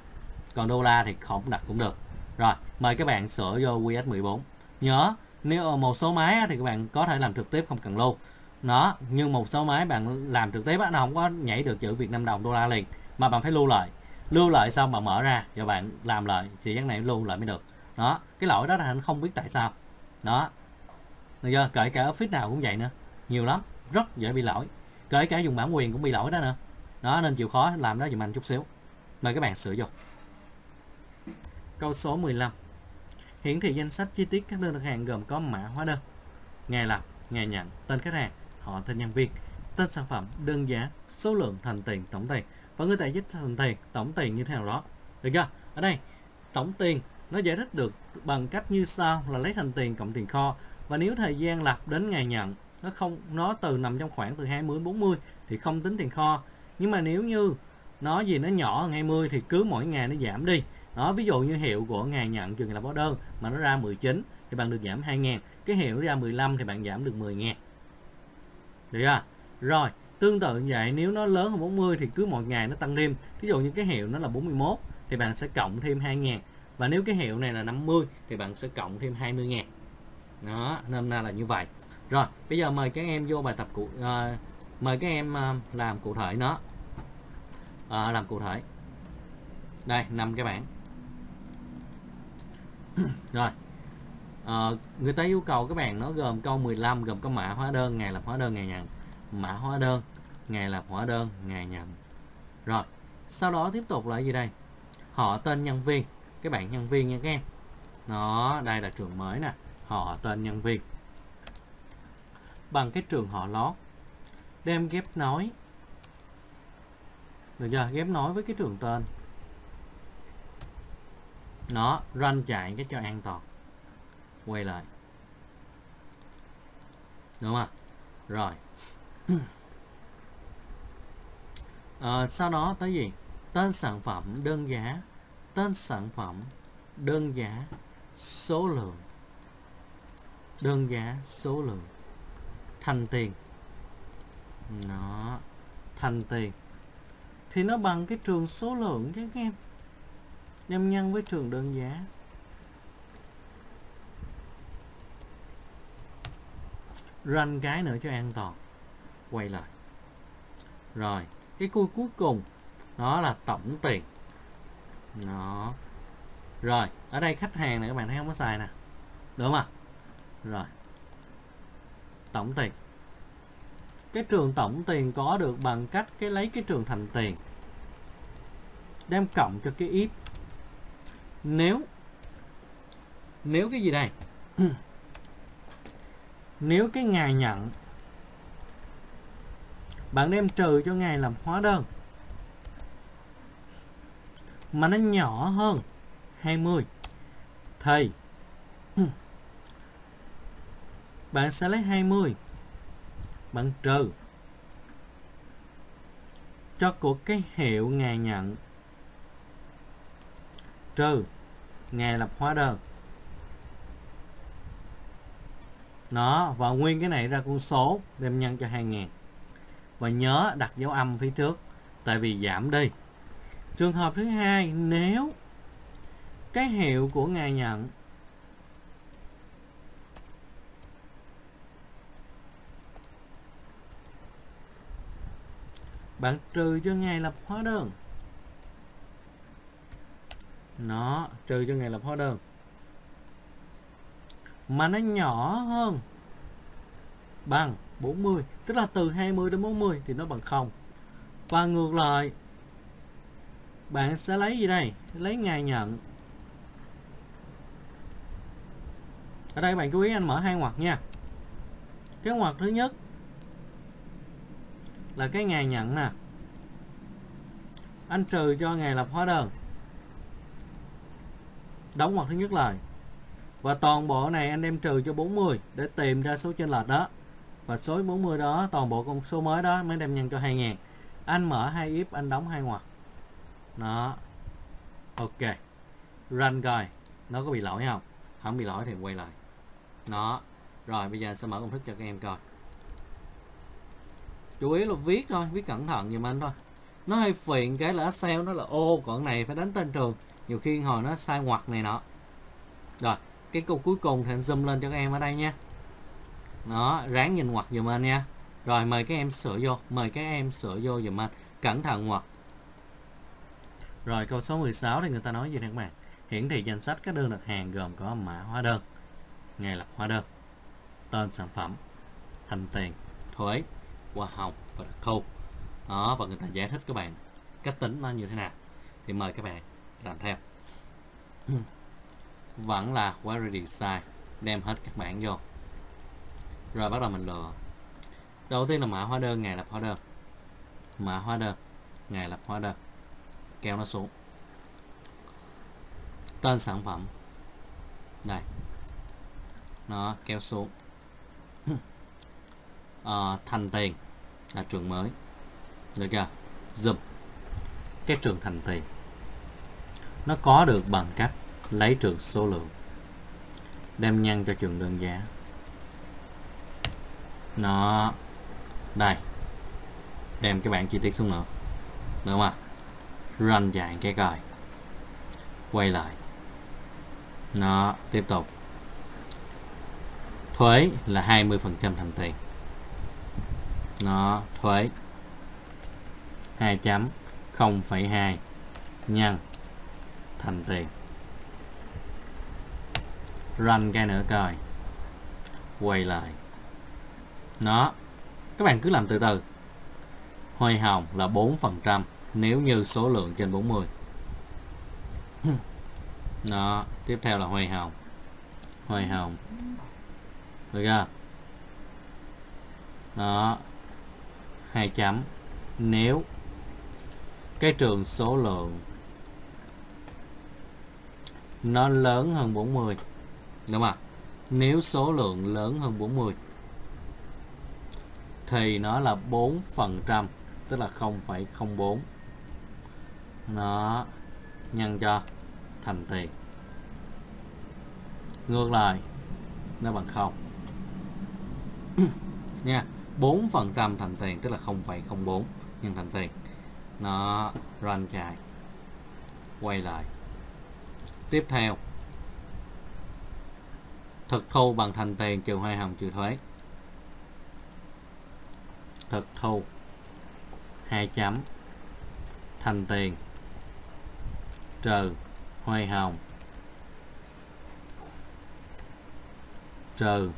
Còn đô la thì không đặt cũng được. Rồi, mời các bạn sửa vô QS14 nhớ nếu một số máy thì các bạn có thể làm trực tiếp không cần lưu nó nhưng một số máy bạn làm trực tiếp nó không có nhảy được chữ Việt Nam đồng đô la liền, mà bạn phải lưu lại. Lưu lại xong bạn mở ra rồi bạn làm lại thì cái này lưu lại mới được. Đó, cái lỗi đó là anh không biết tại sao. Đó. Được chưa? Kể cả office nào cũng vậy nữa. Nhiều lắm. Rất dễ bị lỗi. Kể cả dùng bản quyền cũng bị lỗi đó nữa. Đó, nên chịu khó làm đó dùm anh chút xíu. Mời các bạn sửa vô câu số 15 hiển thị danh sách chi tiết các đơn đặt hàng gồm có mã hóa đơn, ngày lập ngày nhận, tên khách hàng, họ tên nhân viên, tên sản phẩm, đơn giá, số lượng, thành tiền, tổng tiền. Và người tài dịch thành tiền, tổng tiền như thế nào đó. Được chưa? Ở đây, tổng tiền nó giải thích được bằng cách như sau là lấy thành tiền cộng tiền kho. Và nếu thời gian lập đến ngày nhận, nó không, nó từ nằm trong khoảng từ 20 đến 40 thì không tính tiền kho. Nhưng mà nếu như nó gì nó nhỏ hơn 20 thì cứ mỗi ngày nó giảm đi đó ví dụ như hiệu của ngày nhận trường là báo đơn mà nó ra 19 thì bạn được giảm 2.000 cái hiệu nó ra 15 thì bạn giảm được 10.000 được chưa? Rồi tương tự như vậy nếu nó lớn hơn 40 thì cứ một ngày nó tăng thêm. Ví dụ như cái hiệu nó là 41 thì bạn sẽ cộng thêm 2.000 và nếu cái hiệu này là 50 thì bạn sẽ cộng thêm 20.000 đó nên là như vậy. Rồi bây giờ mời các em vô bài tập cụ uh, mời các em uh, làm cụ thể nó. Uh, làm cụ thể. Đây năm cái bảng. rồi. À, người ta yêu cầu các bạn nó gồm câu 15 gồm có mã hóa đơn ngày lập hóa đơn ngày nhận mã hóa đơn ngày lập hóa đơn ngày nhận rồi sau đó tiếp tục là gì đây? Họ tên nhân viên các bạn nhân viên nha các em. Nó đây là trường mới nè. Họ tên nhân viên. Bằng cái trường họ lót đem ghép nối. Được chưa? Ghép nối với cái trường tên nó run chạy cái cho an toàn. Quay lại. Đúng không? Rồi. À, sau đó tới gì? Tên sản phẩm đơn giá. Tên sản phẩm đơn giá số lượng. Đơn giá số lượng. Thành tiền. Nó thành tiền. Thì nó bằng cái trường số lượng chứ các em đem nhân với trường đơn giá. Run cái nữa cho an toàn. Quay lại. Rồi, cái cuối cuối cùng nó là tổng tiền. Nó rồi, ở đây khách hàng này các bạn thấy không có xài nè. Đúng không rồi. Tổng tiền. Cái trường tổng tiền có được bằng cách cái lấy cái trường thành tiền, đem cộng cho cái ít nếu nếu cái gì đây? Nếu cái ngày nhận, bạn đem trừ cho ngày làm hóa đơn, mà nó nhỏ hơn 20 thì bạn sẽ lấy 20 bạn trừ cho của cái hiệu ngày nhận trừ ngày lập hóa đơn. Nó, và nguyên cái này ra con số, đem nhân cho 2000 và nhớ đặt dấu âm phía trước, tại vì giảm đi. Trường hợp thứ hai, nếu cái hiệu của ngày nhận bạn trừ cho ngày lập hóa đơn nó, trừ cho ngày lập hóa đơn. Mà nó nhỏ hơn. Bằng 40 tức là từ 20 đến 40 thì nó bằng 0 và ngược lại, bạn sẽ lấy gì đây? Lấy ngày nhận. Ở đây bạn chú ý anh mở hai ngoặc nha. Cái ngoặc thứ nhất là cái ngày nhận nè. Anh trừ cho ngày lập hóa đơn đóng ngoặc thứ nhất lại và toàn bộ này anh em trừ cho 40 để tìm ra số trên lệch đó. Và số 40 đó, toàn bộ con số mới đó mới đem nhân cho 2000 anh mở hai if anh đóng hai ngoặc. Đó. Ok. Run coi, nó có bị lỗi không? Không bị lỗi thì quay lại. Đó. Rồi, bây giờ sẽ mở công thức cho các em coi. Chú ý là viết thôi, viết cẩn thận giùm anh thôi. Nó hơi phiền cái là Excel nó là, ô còn này phải đánh tên trường nhiều khi hồi nó sai ngoặt này nọ. Rồi, cái câu cuối cùng thì anh zoom lên cho các em ở đây nha. Nó ráng nhìn ngoặt dùm anh nha. Rồi, mời các em sửa vô, mời các em sửa vô dùm anh. Cẩn thận ngoặt rồi, câu số 16 thì người ta nói gì nè các bạn? Hiển thị danh sách các đơn đặt hàng gồm có mã hóa đơn, ngày lập hóa đơn, tên sản phẩm thành tiền, thuế, hoa hồng và đặc thu đó, và người ta giải thích các bạn cách tính nó như thế nào. Thì mời các bạn làm theo. Vẫn là query design đem hết các bản vô. Rồi bắt đầu mình lựa. Đầu tiên là mã hóa đơn ngày lập hóa đơn. Mã hóa đơn ngày lập hóa đơn. Kéo nó xuống. Tên sản phẩm. Đây. Nó kéo xuống. À, thành tiền. Là trường mới. Được chưa? Dùm cái trường thành tiền nó có được bằng cách lấy trường số lượng. Đem nhân cho trường đơn giá. Nó đây. Đem cái bảng chi tiết xuống nữa đúng không ạ? Run dài cái coi. Quay lại. Nó tiếp tục. Thuế là 20% thành tiền. Nó thuế. 2 chấm 0,2 nhân thành tiền. Run cái nữa coi quay lại. Nó, các bạn cứ làm từ từ. Hoa hồng là 4% nếu như số lượng trên 40 nó tiếp theo là hoa hồng. Hoa hồng. Được chưa? Nó hai chấm. Nếu cái trường số lượng nó lớn hơn 40 đúng không nếu số lượng lớn hơn 40 thì nó là 4 phần trăm tức là 0,04 nó nhân cho thành tiền. Ngược lại nó bằng 0 nha 4 phần trăm thành tiền tức là 0,04 nhân thành tiền. Nó run chạy quay lại tiếp theo. Thực thu bằng thành tiền trừ hoa hồng trừ thuế. Thực thu. Hai chấm. Thành tiền. Trừ hoa hồng. Trừ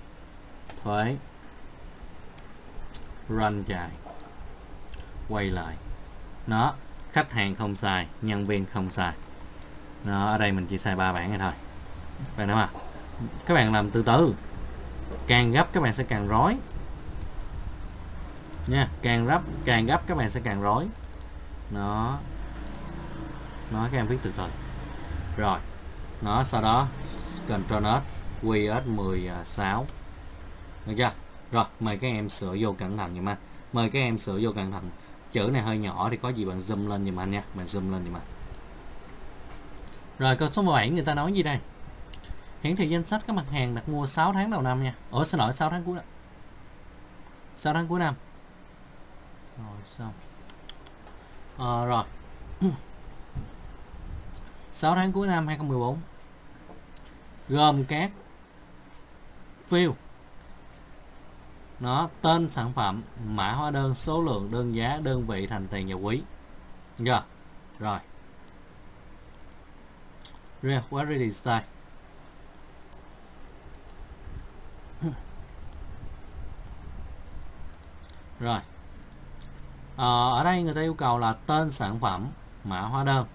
thuế. Run chạy quay lại. Nó, khách hàng không xài, nhân viên không xài. Đó, ở đây mình chỉ xài ba bảng này thôi. Vậy đó mà các bạn làm từ từ. Càng gấp các bạn sẽ càng rối. Nha càng gấp càng gấp các bạn sẽ càng rối. Nó nó các em viết từ từ. Rồi. Nó sau đó Ctrl S QS 16 được chưa? Rồi mời các em sửa vô cẩn thận giùm anh. Mời các em sửa vô cẩn thận. Chữ này hơi nhỏ thì có gì bạn zoom lên giùm anh nha. Bạn zoom lên giùm anh rồi câu số 7 người ta nói gì đây? Hiển thị danh sách các mặt hàng đặt mua 6 tháng đầu năm nha. Ủa xin lỗi 6 tháng cuối năm. 6 tháng cuối năm. Rồi xong. À, rồi. 6 tháng cuối năm 2014 gồm các field nó tên sản phẩm mã hóa đơn số lượng đơn giá đơn vị thành tiền và quý. Yeah. rồi. Ready style rồi. À, ở đây người ta yêu cầu là tên sản phẩm mã hóa đơn.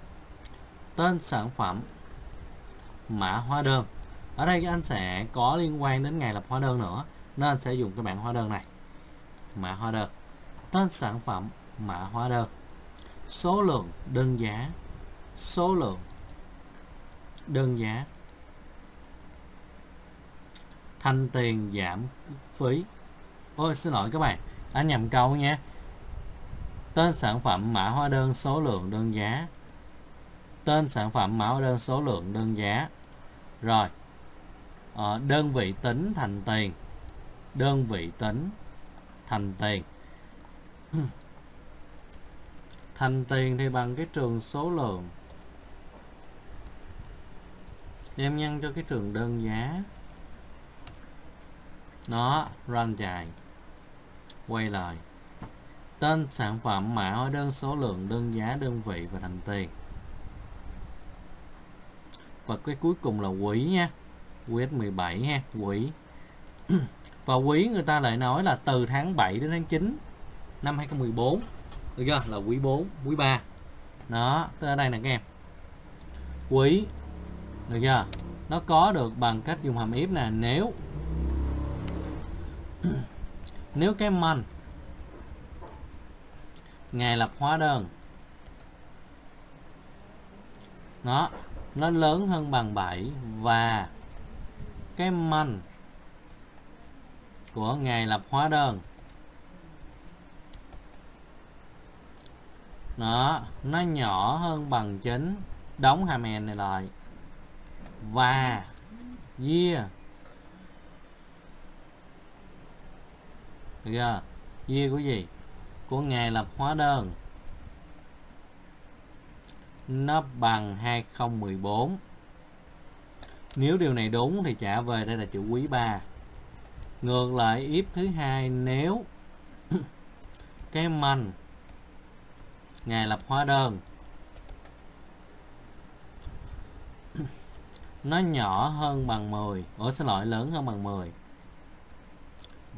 Tên sản phẩm mã hóa đơn. Ở đây anh sẽ có liên quan đến ngày lập hóa đơn nữa nên anh sẽ dùng cái bảng hóa đơn này. Mã hóa đơn. Tên sản phẩm mã hóa đơn. Số lượng đơn giá. Số lượng đơn giá thanh tiền giảm phí. Ôi xin lỗi các bạn. Anh nhầm câu nha. Tên sản phẩm mã hóa đơn số lượng đơn giá. Tên sản phẩm mã hóa đơn số lượng đơn giá. Rồi. Ờ, đơn vị tính thành tiền. Đơn vị tính thành tiền. Thành tiền thì bằng cái trường số lượng đem nhân cho cái trường đơn giá. Nó run dài. Quay lại. Tên sản phẩm mã hóa đơn số lượng đơn giá đơn vị và thành tiền. Và cái cuối cùng là quỹ nha. Quỹ 17 ha, quỹ. Và quý người ta lại nói là từ tháng 7 đến tháng 9 năm 2014 được chưa? Là quý 4 quý 3 đó, tới đây nè các em. Quý được chưa? Nó có được bằng cách dùng hàm if nè, nếu nếu cái man ngày lập hóa đơn, nó nó lớn hơn bằng 7 và cái man của ngày lập hóa đơn, nó nó nhỏ hơn bằng 9 đóng hàm n này lại và year được chưa? Year của gì? Của ngày lập hóa đơn. Nó bằng 2014 nếu điều này đúng thì trả về đây là chữ quý 3 ngược lại if thứ hai, nếu cái manh ngày lập hóa đơn nó nhỏ hơn bằng 10 Ủa, xin lỗi, lớn hơn bằng 10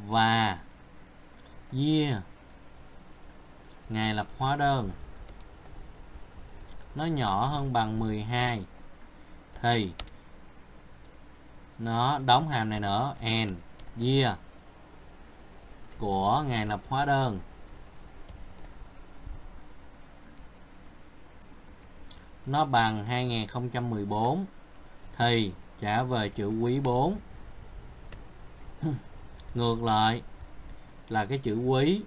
và year ngày lập hóa đơn. Nó nhỏ hơn bằng 12 thì nó đóng hàm này nữa. And year của ngày lập hóa đơn. Nó bằng 2014 thì, trả về chữ quý 4 ngược lại, là cái chữ quý,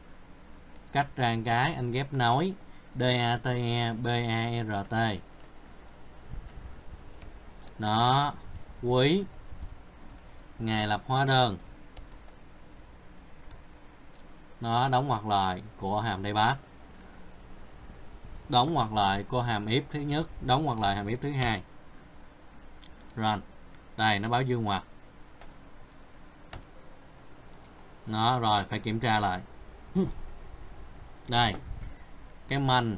cách ra cái anh ghép nối DATE BART đó, quý, ngày lập hóa đơn. Nó đóng ngoặc lại của hàm đây bát đóng ngoặc lại của hàm if thứ nhất, đóng ngoặc lại hàm if thứ hai run. Đây nó báo dương ngoặc nó rồi phải kiểm tra lại. Đây. Cái manh.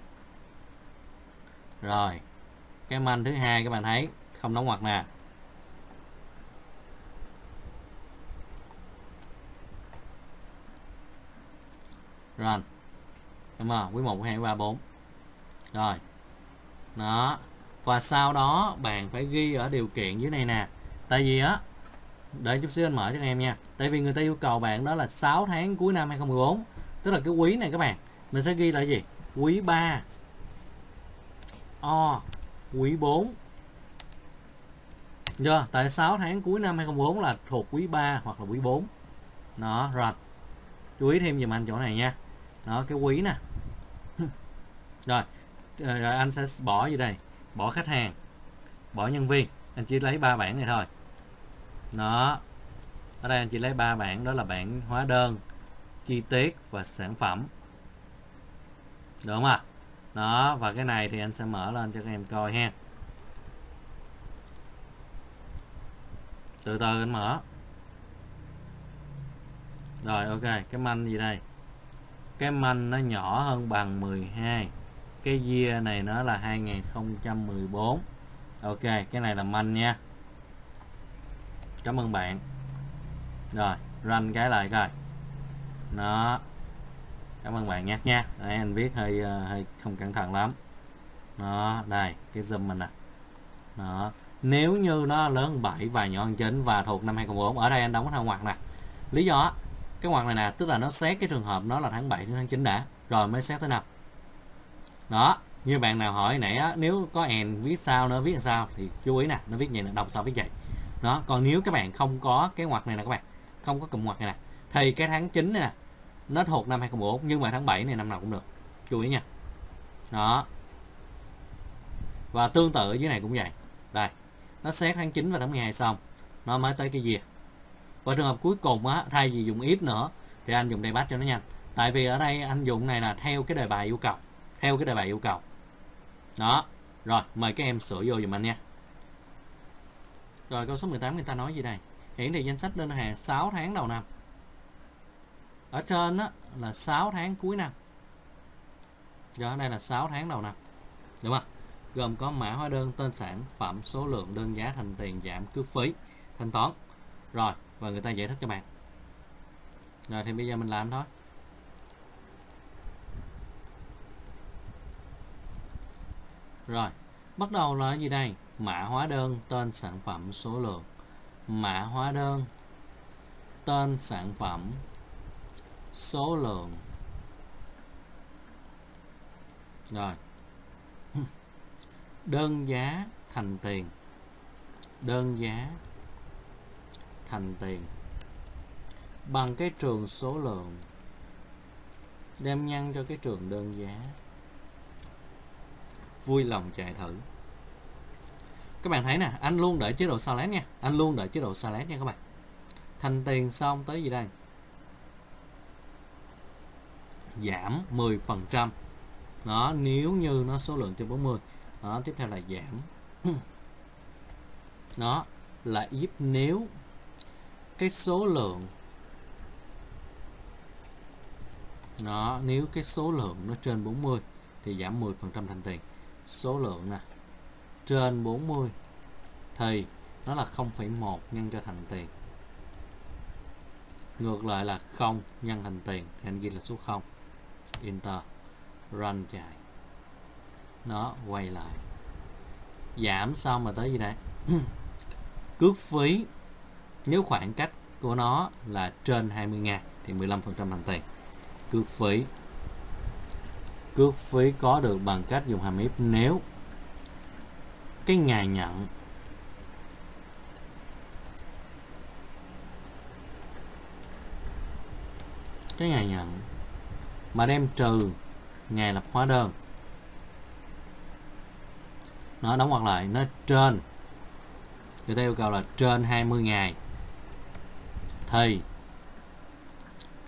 Rồi. Cái manh thứ hai các bạn thấy không đóng ngoặc nè. Run. Đúng không quý một, quý 2, quý 3, 4 rồi. Đó và sau đó bạn phải ghi ở điều kiện dưới này nè. Tại vì á để chút xíu anh mở cho em nha. Tại vì người ta yêu cầu bạn đó là 6 tháng cuối năm 2014 tức là cái quý này các bạn, mình sẽ ghi là gì? Quý 3 o, quý 4 chưa tại 6 tháng cuối năm 2014 là thuộc quý 3 hoặc là quý 4 đó, rồi. Chú ý thêm dùm anh chỗ này nha. Đó, cái quý nè. Rồi ờ, rồi anh sẽ bỏ vô đây bỏ khách hàng. Bỏ nhân viên. Anh chỉ lấy ba bảng này thôi. Nó, ở đây anh chỉ lấy ba bảng đó là bảng hóa đơn chi tiết và sản phẩm. Được không ạ? À? đó và cái này thì anh sẽ mở lên cho các em coi ha. Từ từ anh mở. Rồi ok. Cái manh gì đây? Cái manh nó nhỏ hơn bằng 12 cái year này nó là 2014 ok cái này là manh nha. Cảm ơn bạn. Rồi run cái lại coi. Nó cảm ơn bạn nhắc nha. Đấy, anh viết hơi ờ, hơi không cẩn thận lắm. Nó đây cái zoom mình nè. Đó. Nếu như nó lớn 7 và nhỏ hơn 9 và thuộc năm 2014 ở đây anh đóng cái ngoặc nè. Lý do cái ngoặc này nè tức là nó xét cái trường hợp nó là tháng 7 đến tháng 9 đã rồi mới xét tới năm đó như bạn nào hỏi nãy á, nếu có and viết sao nó viết sao thì chú ý nè nó viết vậy là đọc sao viết vậy. Đó còn nếu các bạn không có cái ngoặc này nè các bạn không có cụm ngoặc này nè thì cái tháng 9 này nè nó thuộc năm 2014 nhưng mà tháng 7 này năm nào cũng được. Chú ý nha. Đó. Và tương tự dưới này cũng vậy. Đây nó xét tháng 9 và tháng 12 xong nó mới tới cái gì và trường hợp cuối cùng á thay vì dùng ít nữa thì anh dùng đây bắt cho nó nhanh. Tại vì ở đây anh dùng này là theo cái đề bài yêu cầu theo cái đề bài yêu cầu. Đó, rồi, mời các em sửa vô dùm anh nha. Rồi, câu số 18 người ta nói gì đây? Hiển thị danh sách đơn hàng 6 tháng đầu năm. Ở trên đó là 6 tháng cuối năm. Rồi, ở đây là 6 tháng đầu năm. Đúng không? Gồm có mã hóa đơn, tên sản, phẩm, số lượng, đơn giá, thành tiền, giảm, cước phí, thanh toán. Rồi, và người ta giải thích cho bạn. Rồi, thì bây giờ mình làm thôi. Rồi, bắt đầu là gì đây? Mã hóa đơn, tên sản phẩm, số lượng. Mã hóa đơn, tên sản phẩm, số lượng. Rồi. Đơn giá, thành tiền. Đơn giá, thành tiền. Bằng cái trường số lượng. Đem nhân cho cái trường đơn giá vui lòng chạy thử. Các bạn thấy nè, anh luôn để chế độ select nha. Anh luôn để chế độ select nha các bạn. Thành tiền xong tới gì đây? Giảm 10 phần trăm. Nó nếu như nó số lượng trên 40 nó tiếp theo là giảm. Nó là giúp nếu cái số lượng nó nếu cái số lượng nó trên 40 thì giảm 10 phần trăm thành tiền số lượng nè. Trên 40 thì nó là 0,1 nhân cho thành tiền. Ngược lại là 0 nhân thành tiền thì anh ghi là số 0 enter run chạy. Nó quay lại. Giảm xong mà tới gì đây cước phí nếu khoảng cách của nó là trên 20 ngàn thì 15% thành tiền. Cước phí cước phí có được bằng cách dùng hàm if nếu cái ngày nhận cái ngày nhận mà đem trừ ngày lập hóa đơn. Nó đóng hoặc lại, nó trên. Người ta yêu cầu là trên 20 ngày. Thì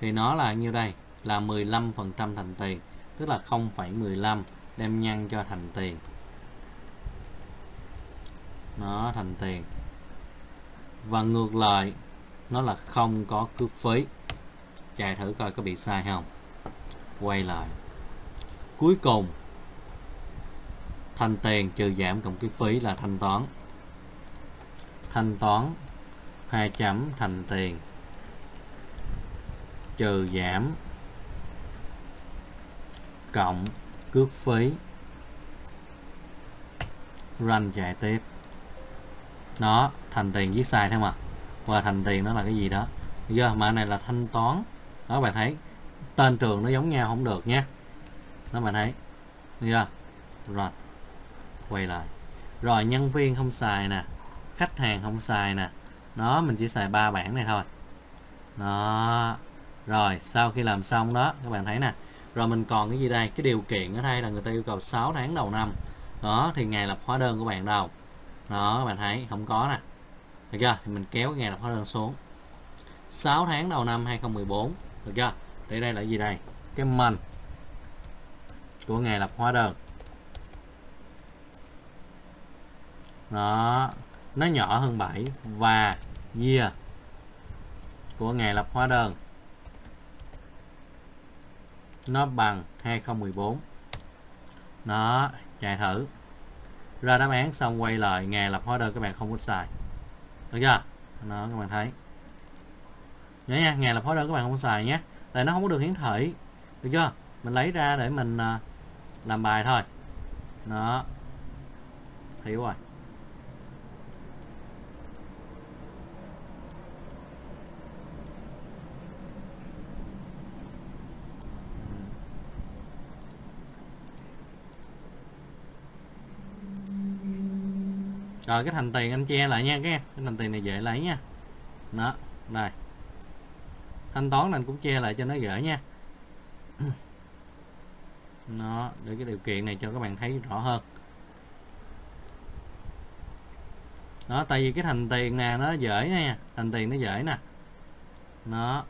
thì nó là nhiêu đây? Là 15 phần trăm thành tiền tức là 0,15 đem nhân cho thành tiền. Nó thành tiền. Và ngược lại nó là không có cước phí. Chạy thử coi có bị sai không? Quay lại. Cuối cùng thanh tiền trừ giảm cộng cước phí là thanh toán. Thanh toán hai chấm thành tiền. Trừ giảm cộng cước phí run chạy tiếp. Nó thành tiền viết sai thôi mà và thành tiền nó là cái gì đó? Giờ mà này là thanh toán. Đó, bạn thấy tên trường nó giống nhau không được nhé. Đó, bạn thấy. Giờ rồi, quay lại. Rồi, nhân viên không xài nè. Khách hàng không xài nè. Nó mình chỉ xài ba bảng này thôi. Đó. Rồi, sau khi làm xong đó, các bạn thấy nè rồi mình còn cái gì đây? Cái điều kiện ở đây là người ta yêu cầu 6 tháng đầu năm. Đó, thì ngày lập hóa đơn của bạn đâu? Đó các bạn thấy, không có nè. Được chưa? Thì mình kéo cái ngày lập hóa đơn xuống. 6 tháng đầu năm 2014 được chưa? Thì đây là gì đây? Cái mình của ngày lập hóa đơn. Đó, nó nhỏ hơn 7 và year của ngày lập hóa đơn nó bằng 2014 nó, chạy thử. Ra đáp án xong quay lại ngày lập hóa đơn các bạn không có xài. Được chưa? Nó các bạn thấy. Nhớ nha ngày lập hóa đơn các bạn không có xài nhé. Tại nó không có được hiển thị được chưa? Mình lấy ra để mình à, làm bài thôi. Đó. Hiểu rồi. Rồi cái thành tiền anh che lại nha các em cái thành tiền này dễ lấy nha. Đó đây thanh toán này anh cũng che lại cho nó dễ nha. Nó để cái điều kiện này cho các bạn thấy rõ hơn. Đó tại vì cái thành tiền nè nó dễ nha thành tiền nó dễ nè. Nó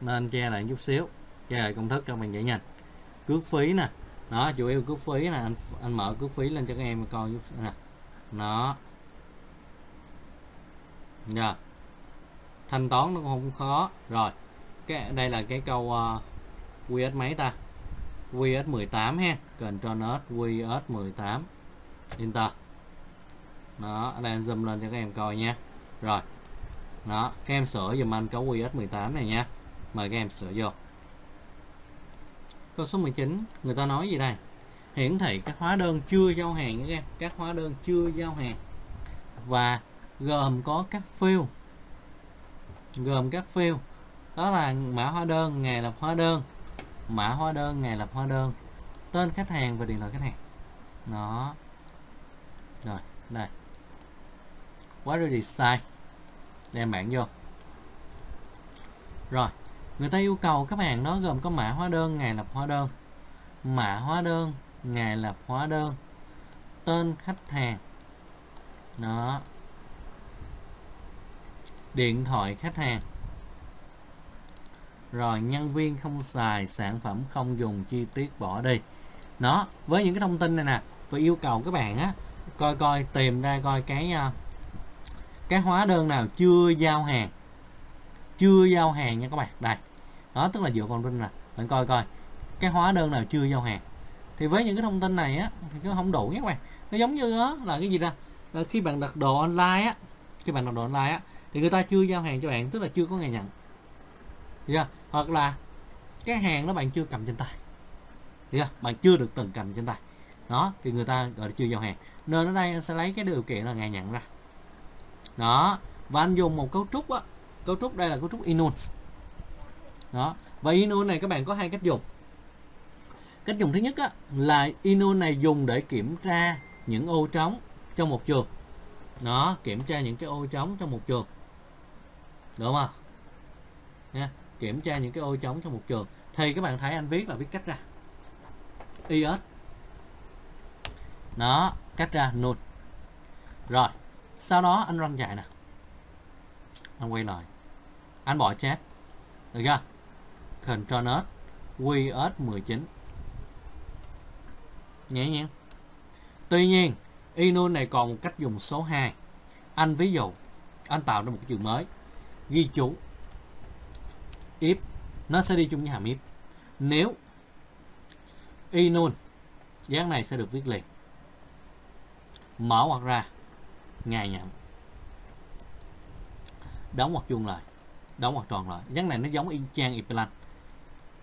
nên che lại chút xíu che lại công thức cho bạn dễ nhìn. Cước phí nè. Đó, chủ yếu cước phí nè anh anh mở cước phí lên cho các em coi chút nè nó nha yeah. thanh toán nó cũng không khó. Rồi cái đây là cái câu ờ, uh, QS mấy ta? QS 18 ha. Ctrl S QS 18 Enter. Đó anh zoom lên cho các em coi nha. Rồi. Đó các em sửa dùm anh cấu QS 18 này nha. Mời các em sửa vô. Câu số 19 người ta nói gì đây? Hiển thị các hóa đơn chưa giao hàng các em. Các hóa đơn chưa giao hàng. Và gồm có các field. Gồm các field. Đó là mã hóa đơn, ngày lập hóa đơn. Mã hóa đơn, ngày lập hóa đơn. Tên khách hàng và điện thoại khách hàng. Nó rồi, đây. Quá rồi design đem bạn vô. Rồi, người ta yêu cầu các bạn nó gồm có mã hóa đơn, ngày lập hóa đơn. Mã hóa đơn ngày lập hóa đơn. Tên khách hàng. Đó. Điện thoại khách hàng. Rồi nhân viên không xài sản phẩm không dùng chi tiết bỏ đi. Nó với những cái thông tin này nè, tôi yêu cầu các bạn á, coi coi, tìm ra coi cái à, cái hóa đơn nào chưa giao hàng. Chưa giao hàng nha các bạn. Đây. Đó, tức là dựa vào tin nè. Bạn coi coi, cái hóa đơn nào chưa giao hàng thì với những cái thông tin này á, thì nó không đủ nhé các bạn. Nó giống như đó là cái gì ra là ờ, khi bạn đặt đồ online á, khi bạn đặt đồ online á, thì người ta chưa giao hàng cho bạn, tức là chưa có ngày nhận. Chưa? hoặc là cái hàng đó bạn chưa cầm trên tay. Chưa? bạn chưa được từng cầm trên tay. Đó, thì người ta, gọi là, chưa giao hàng. Nên ở đây anh sẽ lấy cái điều kiện là ngày nhận ra. Đó, và anh dùng một cấu trúc á. Cấu trúc đây là cấu trúc inun. Đó, và inun này các bạn có hai cách dùng cách dùng thứ nhất á, là ino này dùng để kiểm tra những ô trống trong một trường nó kiểm tra những cái ô trống trong một trường đúng không nha kiểm tra những cái ô trống trong một trường thì các bạn thấy anh viết là viết cách ra. Is nó cách ra null rồi sau đó anh run chạy nè. Anh quay lại. Anh bỏ chat được chưa? Control S QS 19 nhẹ nhàng tuy nhiên inun này còn một cách dùng số 2 anh ví dụ, anh tạo ra một trường chữ mới. Ghi chú. If. Nó sẽ đi chung với hàm if. Nếu inun dáng này sẽ được viết liền. Mở hoặc ra. Ngày nhận. Đóng hoặc vuông lại. Đóng hoặc tròn lại. Dáng này nó giống y chang Ipelan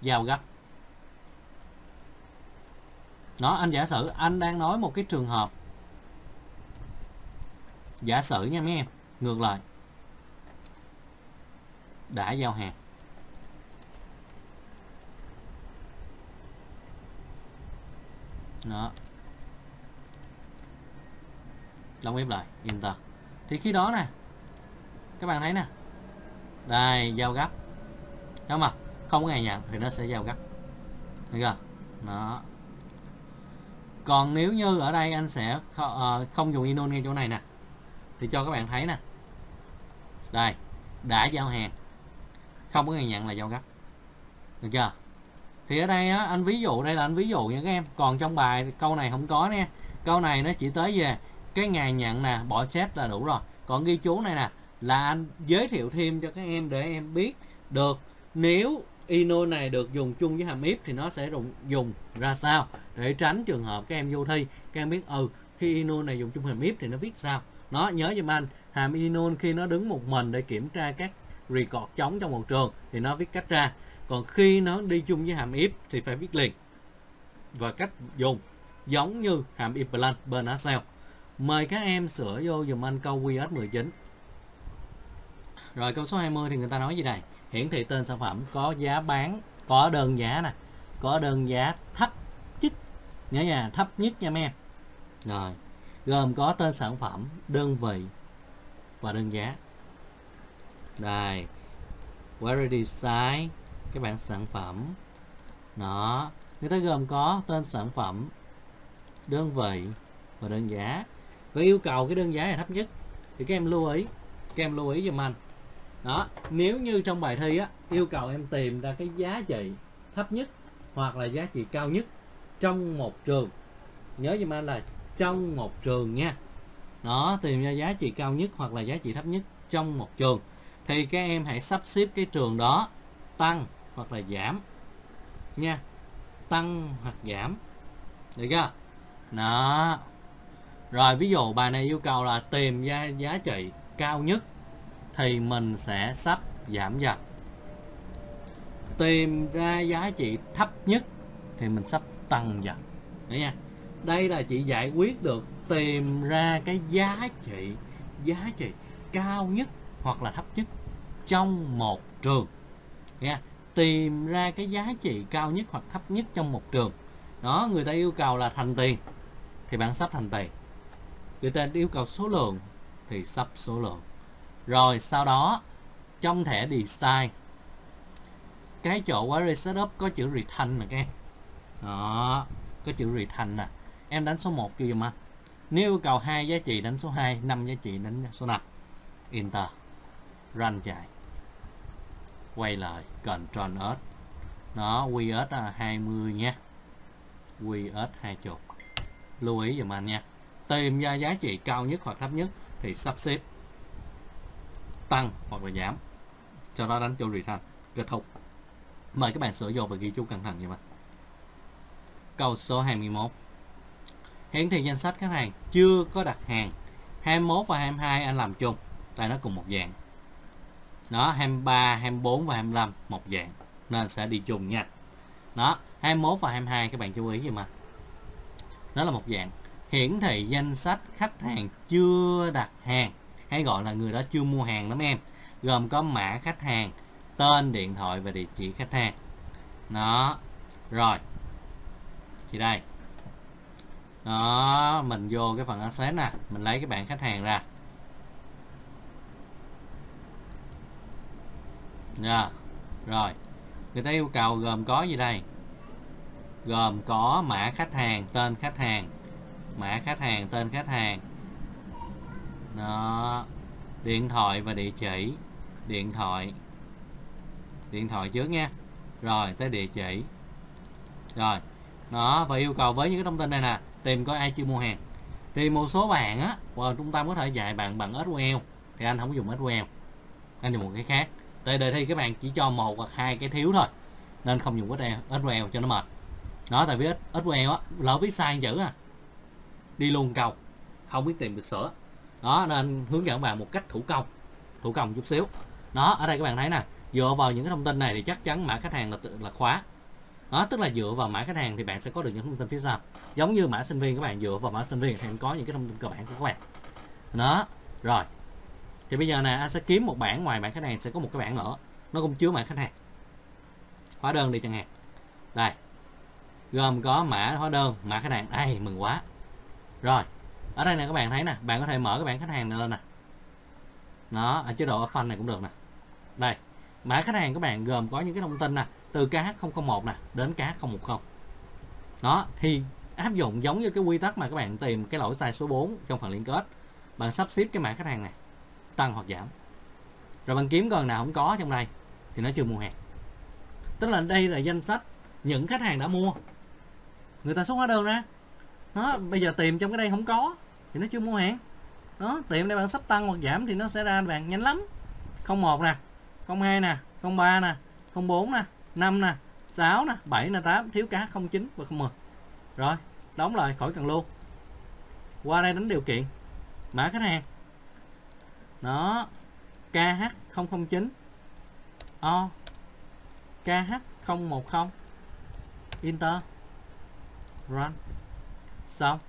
giao gấp nó anh giả sử, anh đang nói một cái trường hợp. Giả sử nha mấy em, ngược lại. Đã giao hàng. Đó. Đóng ép lại enter thì khi đó nè, các bạn thấy nè. Đây, giao gấp. Đúng không không có ngày nhận thì nó sẽ giao gấp. Được chưa? Đó còn nếu như ở đây anh sẽ ờ, không, dùng inon ngay chỗ này nè thì cho các bạn thấy nè. Đây đã giao hàng. Không có ngày nhận là giao gấp. Được chưa? Thì ở đây á, anh ví dụ đây là anh ví dụ nha các em. Còn trong bài câu này không có nè câu này nó chỉ tới về cái ngày nhận nè bỏ chết là đủ rồi. Còn ghi chú này nè là anh giới thiệu thêm cho các em để em biết được nếu ino này được dùng chung với hàm if thì nó sẽ dùng dùng ra sao để tránh trường hợp các em vô thi, các em biết ừ khi inol này dùng chung hàm if thì nó viết sao? Nó, nhớ giùm anh, hàm inon khi nó đứng một mình để kiểm tra các record trống trong một trường thì nó viết cách ra. Còn khi nó đi chung với hàm if thì phải viết liền. Và cách dùng, giống như hàm if blank bên mời các em sửa vô dùm anh câu QS19 rồi câu số 20 thì người ta nói gì đây? Hiển thị tên sản phẩm có giá bán, có đơn giá nè, có đơn giá thấp nhớ nha, thấp nhất nha em rồi, gồm có tên sản phẩm, đơn vị và đơn giá. Đây variety size cái bảng sản phẩm. Nó người ta gồm có tên sản phẩm, đơn vị và đơn giá. Và yêu cầu cái đơn giá là thấp nhất, thì các em lưu ý, các em lưu ý giùm anh. Đó, nếu như trong bài thi á, yêu cầu em tìm ra cái giá trị thấp nhất hoặc là giá trị cao nhất trong một trường. Nhớ giùm anh là trong một trường nha. Đó, tìm ra giá trị cao nhất hoặc là giá trị thấp nhất trong một trường. Thì các em hãy sắp xếp cái trường đó tăng hoặc là giảm nha. Tăng hoặc giảm. Được chưa? Đó. Rồi, ví dụ bài này yêu cầu là tìm ra giá trị cao nhất thì mình sẽ sắp giảm dần. Tìm ra giá trị thấp nhất thì mình sắp tăng dần. Đấy nha? Đây là chị giải quyết được tìm ra cái giá trị giá trị cao nhất hoặc là thấp nhất trong một trường. Nha? Tìm ra cái giá trị cao nhất hoặc thấp nhất trong một trường. Đó, người ta yêu cầu là thành tiền, thì bạn sắp thành tiền. Người ta yêu cầu số lượng, thì sắp số lượng. Rồi sau đó, trong thẻ design, cái chỗ query setup có chữ return nè các em đó có chữ return nè. Em đánh số 1 chưa dùm anh? Nếu yêu cầu hai giá trị đánh số 2 5 giá trị đánh số 5 enter. Run chạy. Quay lại. Control S nó QS là 20 nha QS 20 lưu ý dùm anh nha. Tìm ra giá trị cao nhất hoặc thấp nhất thì sắp xếp. Tăng hoặc là giảm. Cho nó đánh chỗ return. Kết thúc. Mời các bạn sửa vô và ghi chú cẩn thận nha bạn câu số 21 hiển thị danh sách khách hàng chưa có đặt hàng 21 và 22 anh làm chung tại nó cùng một dạng. Đó, 23 24 và 25 một dạng nên sẽ đi chung nha. Đó 21 và 22 các bạn chú ý gì mà? Nó là một dạng. Hiển thị danh sách khách hàng chưa đặt hàng hay gọi là người đó chưa mua hàng lắm em gồm có mã khách hàng tên điện thoại và địa chỉ khách hàng. Nó rồi thì đây. Đó, mình vô cái phần access nè, mình lấy cái bạn khách hàng ra. Nha. Rồi, người ta yêu cầu gồm có gì đây? Gồm có mã khách hàng, tên khách hàng. Mã khách hàng, tên khách hàng. Đó. Điện thoại và địa chỉ. Điện thoại. Điện thoại trước nha. Rồi, tới địa chỉ. Rồi đó và yêu cầu với những cái thông tin này nè tìm có ai chưa mua hàng. Thì một số bạn á và trung tâm có thể dạy bạn bằng SQL thì anh không dùng SQL anh dùng một cái khác. Tại đề thi các bạn chỉ cho một hoặc hai cái thiếu thôi nên không dùng SQL cho nó mệt. Đó tại vì SQL á lỡ viết sai chữ à đi luôn cầu, không biết tìm được sửa. Đó nên hướng dẫn bạn một cách thủ công thủ công chút xíu. Đó ở đây các bạn thấy nè dựa vào những cái thông tin này thì chắc chắn mã khách hàng là là khóa đó, tức là dựa vào mã khách hàng thì bạn sẽ có được những thông tin phía sau. Giống như mã sinh viên các bạn, dựa vào mã sinh viên thì có những cái thông tin cơ bản của các bạn. Đó, rồi. Thì bây giờ nè, anh sẽ kiếm một bảng ngoài bảng khách hàng sẽ có một cái bảng nữa nó cũng chứa mã khách hàng. Hóa đơn đi chẳng hạn. Đây. Gồm có mã hóa đơn, mã khách hàng. Đây mừng quá. Rồi. Ở đây nè, các bạn thấy nè, bạn có thể mở cái bảng khách hàng này lên nè. Nó ở chế độ ở này cũng được nè. Đây. Mã khách hàng các bạn gồm có những cái thông tin nè từ KH001 nè, đến KH010 đó, thì áp dụng giống như cái quy tắc mà các bạn tìm cái lỗi sai số 4 trong phần liên kết. Bạn sắp xếp cái mã khách hàng này, tăng hoặc giảm. Rồi bạn kiếm gần nào không có trong đây, thì nó chưa mua hàng. Tức là đây là danh sách những khách hàng đã mua. Người ta xuất hóa đơn ra. Nó bây giờ tìm trong cái đây không có, thì nó chưa mua hàng. Đó tìm đây bạn sắp tăng hoặc giảm thì nó sẽ ra bạn nhanh lắm. 01 nè 02 nè 03 nè 04 nè. 5 nè 6 nè 7 nè 8 thiếu cá 09 và 010 rồi, đóng lại khỏi cần luôn. Qua đây đánh điều kiện. Mã khách hàng. Đó KH009 O KH010 Enter Run. Xong.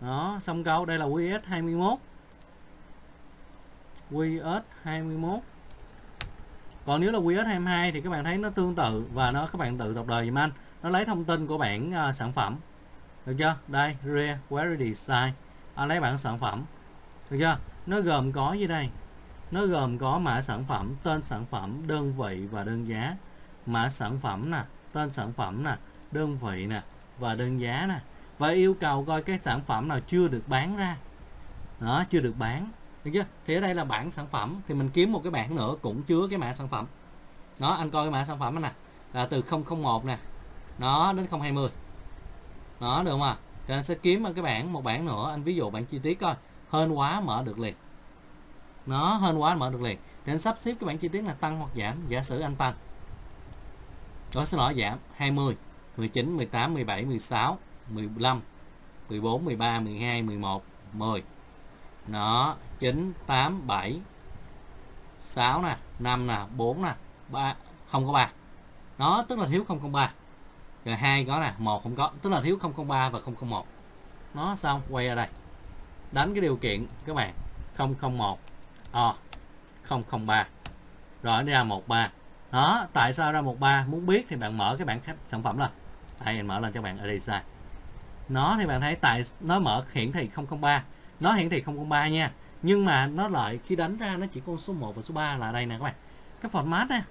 Đó, xong câu. Đây là QS21 QS21 còn nếu là QS22 thì các bạn thấy nó tương tự và nó các bạn tự đọc đời dùm anh. Nó lấy thông tin của bản uh, à, sản phẩm. Được chưa? Đây rear query design anh lấy bản sản phẩm. Được chưa? Nó gồm có gì đây? Nó gồm có mã sản phẩm tên sản phẩm đơn vị và đơn giá. Mã sản phẩm nè tên sản phẩm nè đơn vị nè và đơn giá nè. Và yêu cầu coi cái sản phẩm nào chưa được bán ra. Đó chưa được bán được chưa? Thì ở đây là bản sản phẩm. Thì mình kiếm một cái bảng nữa cũng chứa cái mã sản phẩm. Đó, anh coi cái mã sản phẩm nè. Là từ 001 nè. Nó đến 020 đó, được không à thì anh sẽ kiếm cái bảng, một bảng nữa. Anh ví dụ bản chi tiết coi. Hơn quá mở được liền. Nó hơn quá mở được liền. Thì anh sắp xếp cái bảng chi tiết là tăng hoặc giảm. Giả sử anh tăng. Đó, xin lỗi, giảm 20 19 18 17 16 15 14 13 12 11 10 nó 9 8 7 6 nè 5 nè 4 nè 3 không có 3 nó tức là thiếu 003 rồi hai có nè, một không có. Tức là thiếu 003 và 001 nó xong, quay ra đây. Đánh cái điều kiện, các bạn 001 o 003 rồi đi ra 13 đó, tại sao ra 13 muốn biết thì bạn mở cái bảng khách sản phẩm lên. Đây mình mở lên cho bạn ở đây sai nó thì bạn thấy tại, nó mở hiển thị 003 nó hiển thị 003 nha. Nhưng mà nó lại khi đánh ra nó chỉ con số 1 và số 3 là đây nè các bạn. Cái format nè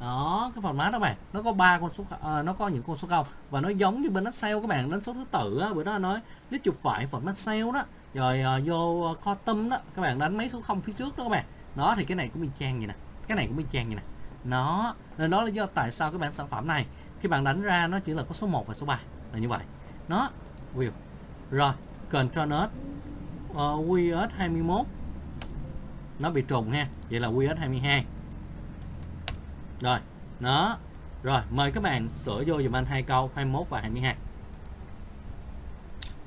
đó cái format đó bạn. Nó có ba con số uh, nó có những con số không? Và nó giống như bên Excel các bạn đánh số thứ tự á. Bữa đó nói nếu chụp phải format Excel đó rồi uh, vô kho tâm đó các bạn đánh mấy số không phía trước đó các bạn. Nó thì cái này cũng y chang vậy nè. Cái này cũng y chang vậy nè. Nó nên đó là do tại sao các bạn sản phẩm này khi bạn đánh ra nó chỉ là có số 1 và số 3 là như vậy. Nó view rồi control uh, QS 21 nó bị trùng ha. Vậy là QS 22 rồi nó. Rồi mời các bạn sửa vô dùm anh hai câu 21 và 22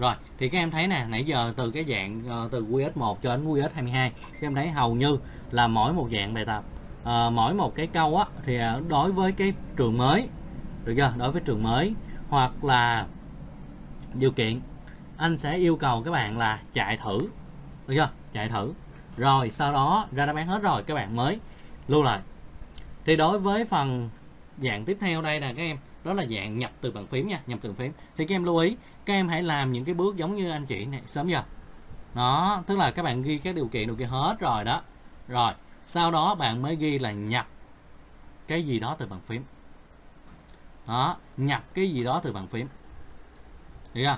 rồi thì các em thấy nè nãy giờ từ cái dạng uh, từ QS1 cho đến QS22 các em thấy hầu như là mỗi một dạng bài tập uh, mỗi một cái câu á thì ờ, đối với cái trường mới được chưa? Đối với trường mới hoặc là điều kiện anh sẽ yêu cầu các bạn là chạy thử. Được chưa? Chạy thử. Rồi, sau đó ra đáp án hết rồi, các bạn mới lưu lại thì đối với phần dạng tiếp theo đây là các em, đó là dạng nhập từ bàn phím nha, nhập từ bàn phím. Thì các em lưu ý, các em hãy làm những cái bước giống như anh chị này sớm giờ. Nó tức là các bạn ghi các điều kiện điều kiện hết rồi đó. Rồi, sau đó bạn mới ghi là nhập cái gì đó từ bàn phím. Đó, nhập cái gì đó từ bàn phím. Được chưa?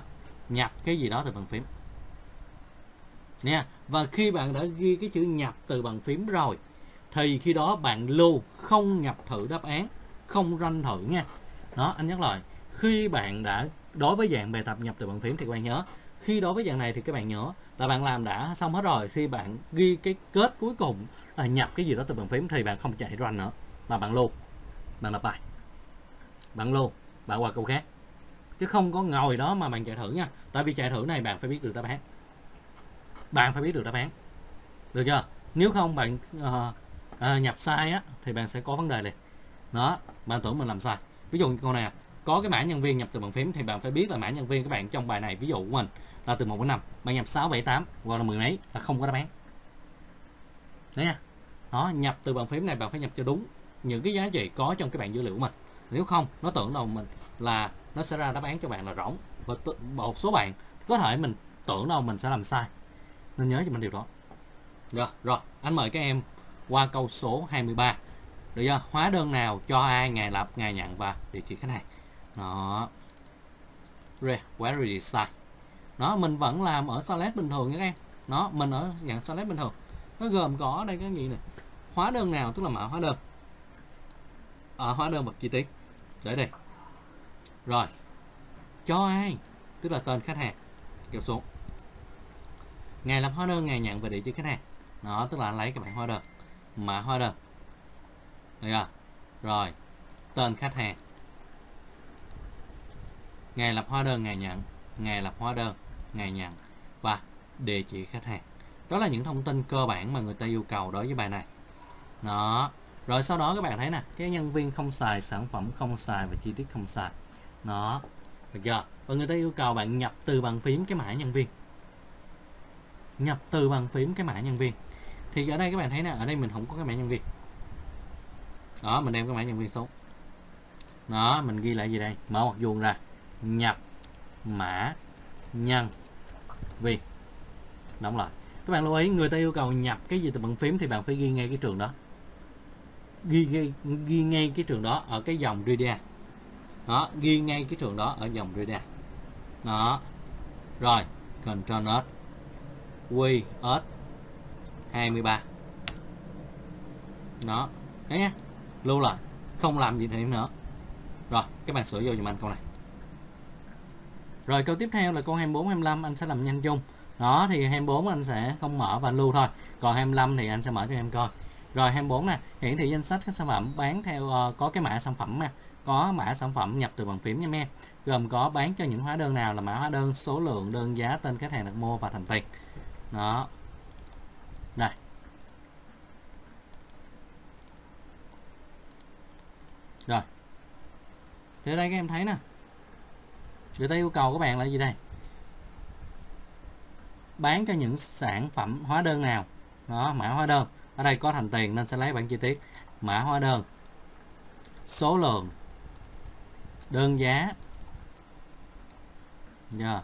Nhập cái gì đó từ bàn phím. Nha. Và khi bạn đã ghi cái chữ nhập từ bàn phím rồi, thì khi đó bạn lưu không nhập thử đáp án, không ranh thử nha. Đó, anh nhắc lại, khi bạn đã, đối với dạng bài tập nhập từ bàn phím thì các bạn nhớ, khi đối với dạng này thì các bạn nhớ là bạn làm đã xong hết rồi, khi bạn ghi cái kết cuối cùng là nhập cái gì đó từ bàn phím thì bạn không chạy run nữa, mà bạn lưu, bạn lập bài bạn lưu, bạn qua câu khác chứ không có ngồi đó mà bạn chạy thử nha. Tại vì chạy thử này bạn phải biết được đáp án. Bạn phải biết được đáp án. Được chưa? Nếu không bạn uh, uh, nhập sai á thì bạn sẽ có vấn đề liền. Đó bạn tưởng mình làm sai. Ví dụ câu này à, có cái mã nhân viên nhập từ bàn phím thì bạn phải biết là mã nhân viên các bạn trong bài này ví dụ của mình là từ 1 đến 5 bạn nhập 6 7 8 hoặc là 10 mấy là không có đáp án. Đấy nha đó nhập từ bàn phím này bạn phải nhập cho đúng những cái giá trị có trong cái bảng dữ liệu của mình. Nếu không nó tưởng đâu mình là nó sẽ ra đáp án cho bạn là rỗng. Và một số bạn có thể mình tưởng đâu mình sẽ làm sai. Nên nhớ cho mình điều đó. Rồi rồi anh mời các em qua câu số 23 được chưa? Hóa đơn nào cho ai ngày lập ngày nhận và địa chỉ khách hàng? Đó. Query design nó mình vẫn làm ở salad bình thường nha các em. Nó mình ở dạng salad bình thường. Nó gồm có đây cái gì nè? Hóa đơn nào tức là mã hóa đơn. Ở à, hóa đơn bậc chi tiết. Để đây rồi. Cho ai? Tức là tên khách hàng. Kéo xuống ngày lập hóa đơn, ngày nhận về địa chỉ khách hàng. Đó, tức là lấy cái bạn hóa đơn. Mã hóa đơn. Được chưa? Rồi. Tên khách hàng. Ngày lập hóa đơn, ngày nhận. Ngày lập hóa đơn, ngày nhận. Và địa chỉ khách hàng. Đó là những thông tin cơ bản mà người ta yêu cầu đối với bài này. Đó. Rồi sau đó các bạn thấy nè, cái nhân viên không xài sản phẩm, không xài và chi tiết không xài nó được chưa? Và người ta yêu cầu bạn nhập từ bàn phím cái mã nhân viên. Nhập từ bàn phím cái mã nhân viên. Thì ở đây các bạn thấy nè, ở đây mình không có cái mã nhân viên. Đó, mình đem cái mã nhân viên xuống. Đó, mình ghi lại gì đây? Mở một vuông ra. Nhập mã nhân viên. Đóng lại. Các bạn lưu ý, người ta yêu cầu nhập cái gì từ bàn phím thì bạn phải ghi ngay cái trường đó. Ghi ngay ghi ngay cái trường đó ở cái dòng reader đó ghi ngay cái trường đó ở dòng reader đó. Rồi Ctrl S Q S 23 đó. Đấy nhá. Lưu lại. Không làm gì thêm nữa. Rồi các bạn sửa vô dùm anh câu này. Rồi câu tiếp theo là câu 24 25 anh sẽ làm nhanh chung. Đó thì 24 anh sẽ không mở và lưu thôi. Còn 25 thì anh sẽ mở cho em coi. Rồi 24 nè. Hiển thị danh sách các sản phẩm bán theo uh, có cái mã sản phẩm nè có mã sản phẩm nhập từ bàn phím nha em. Gồm có bán cho những hóa đơn nào là mã hóa đơn, số lượng, đơn giá, tên khách hàng đặt mua và thành tiền. Đó. Đây rồi. Thì ở đây các em thấy nè. Người ta yêu cầu các bạn là gì đây? Bán cho những sản phẩm hóa đơn nào? Đó, mã hóa đơn. Ở đây có thành tiền nên sẽ lấy bản chi tiết. Mã hóa đơn. Số lượng đơn giá. Yeah.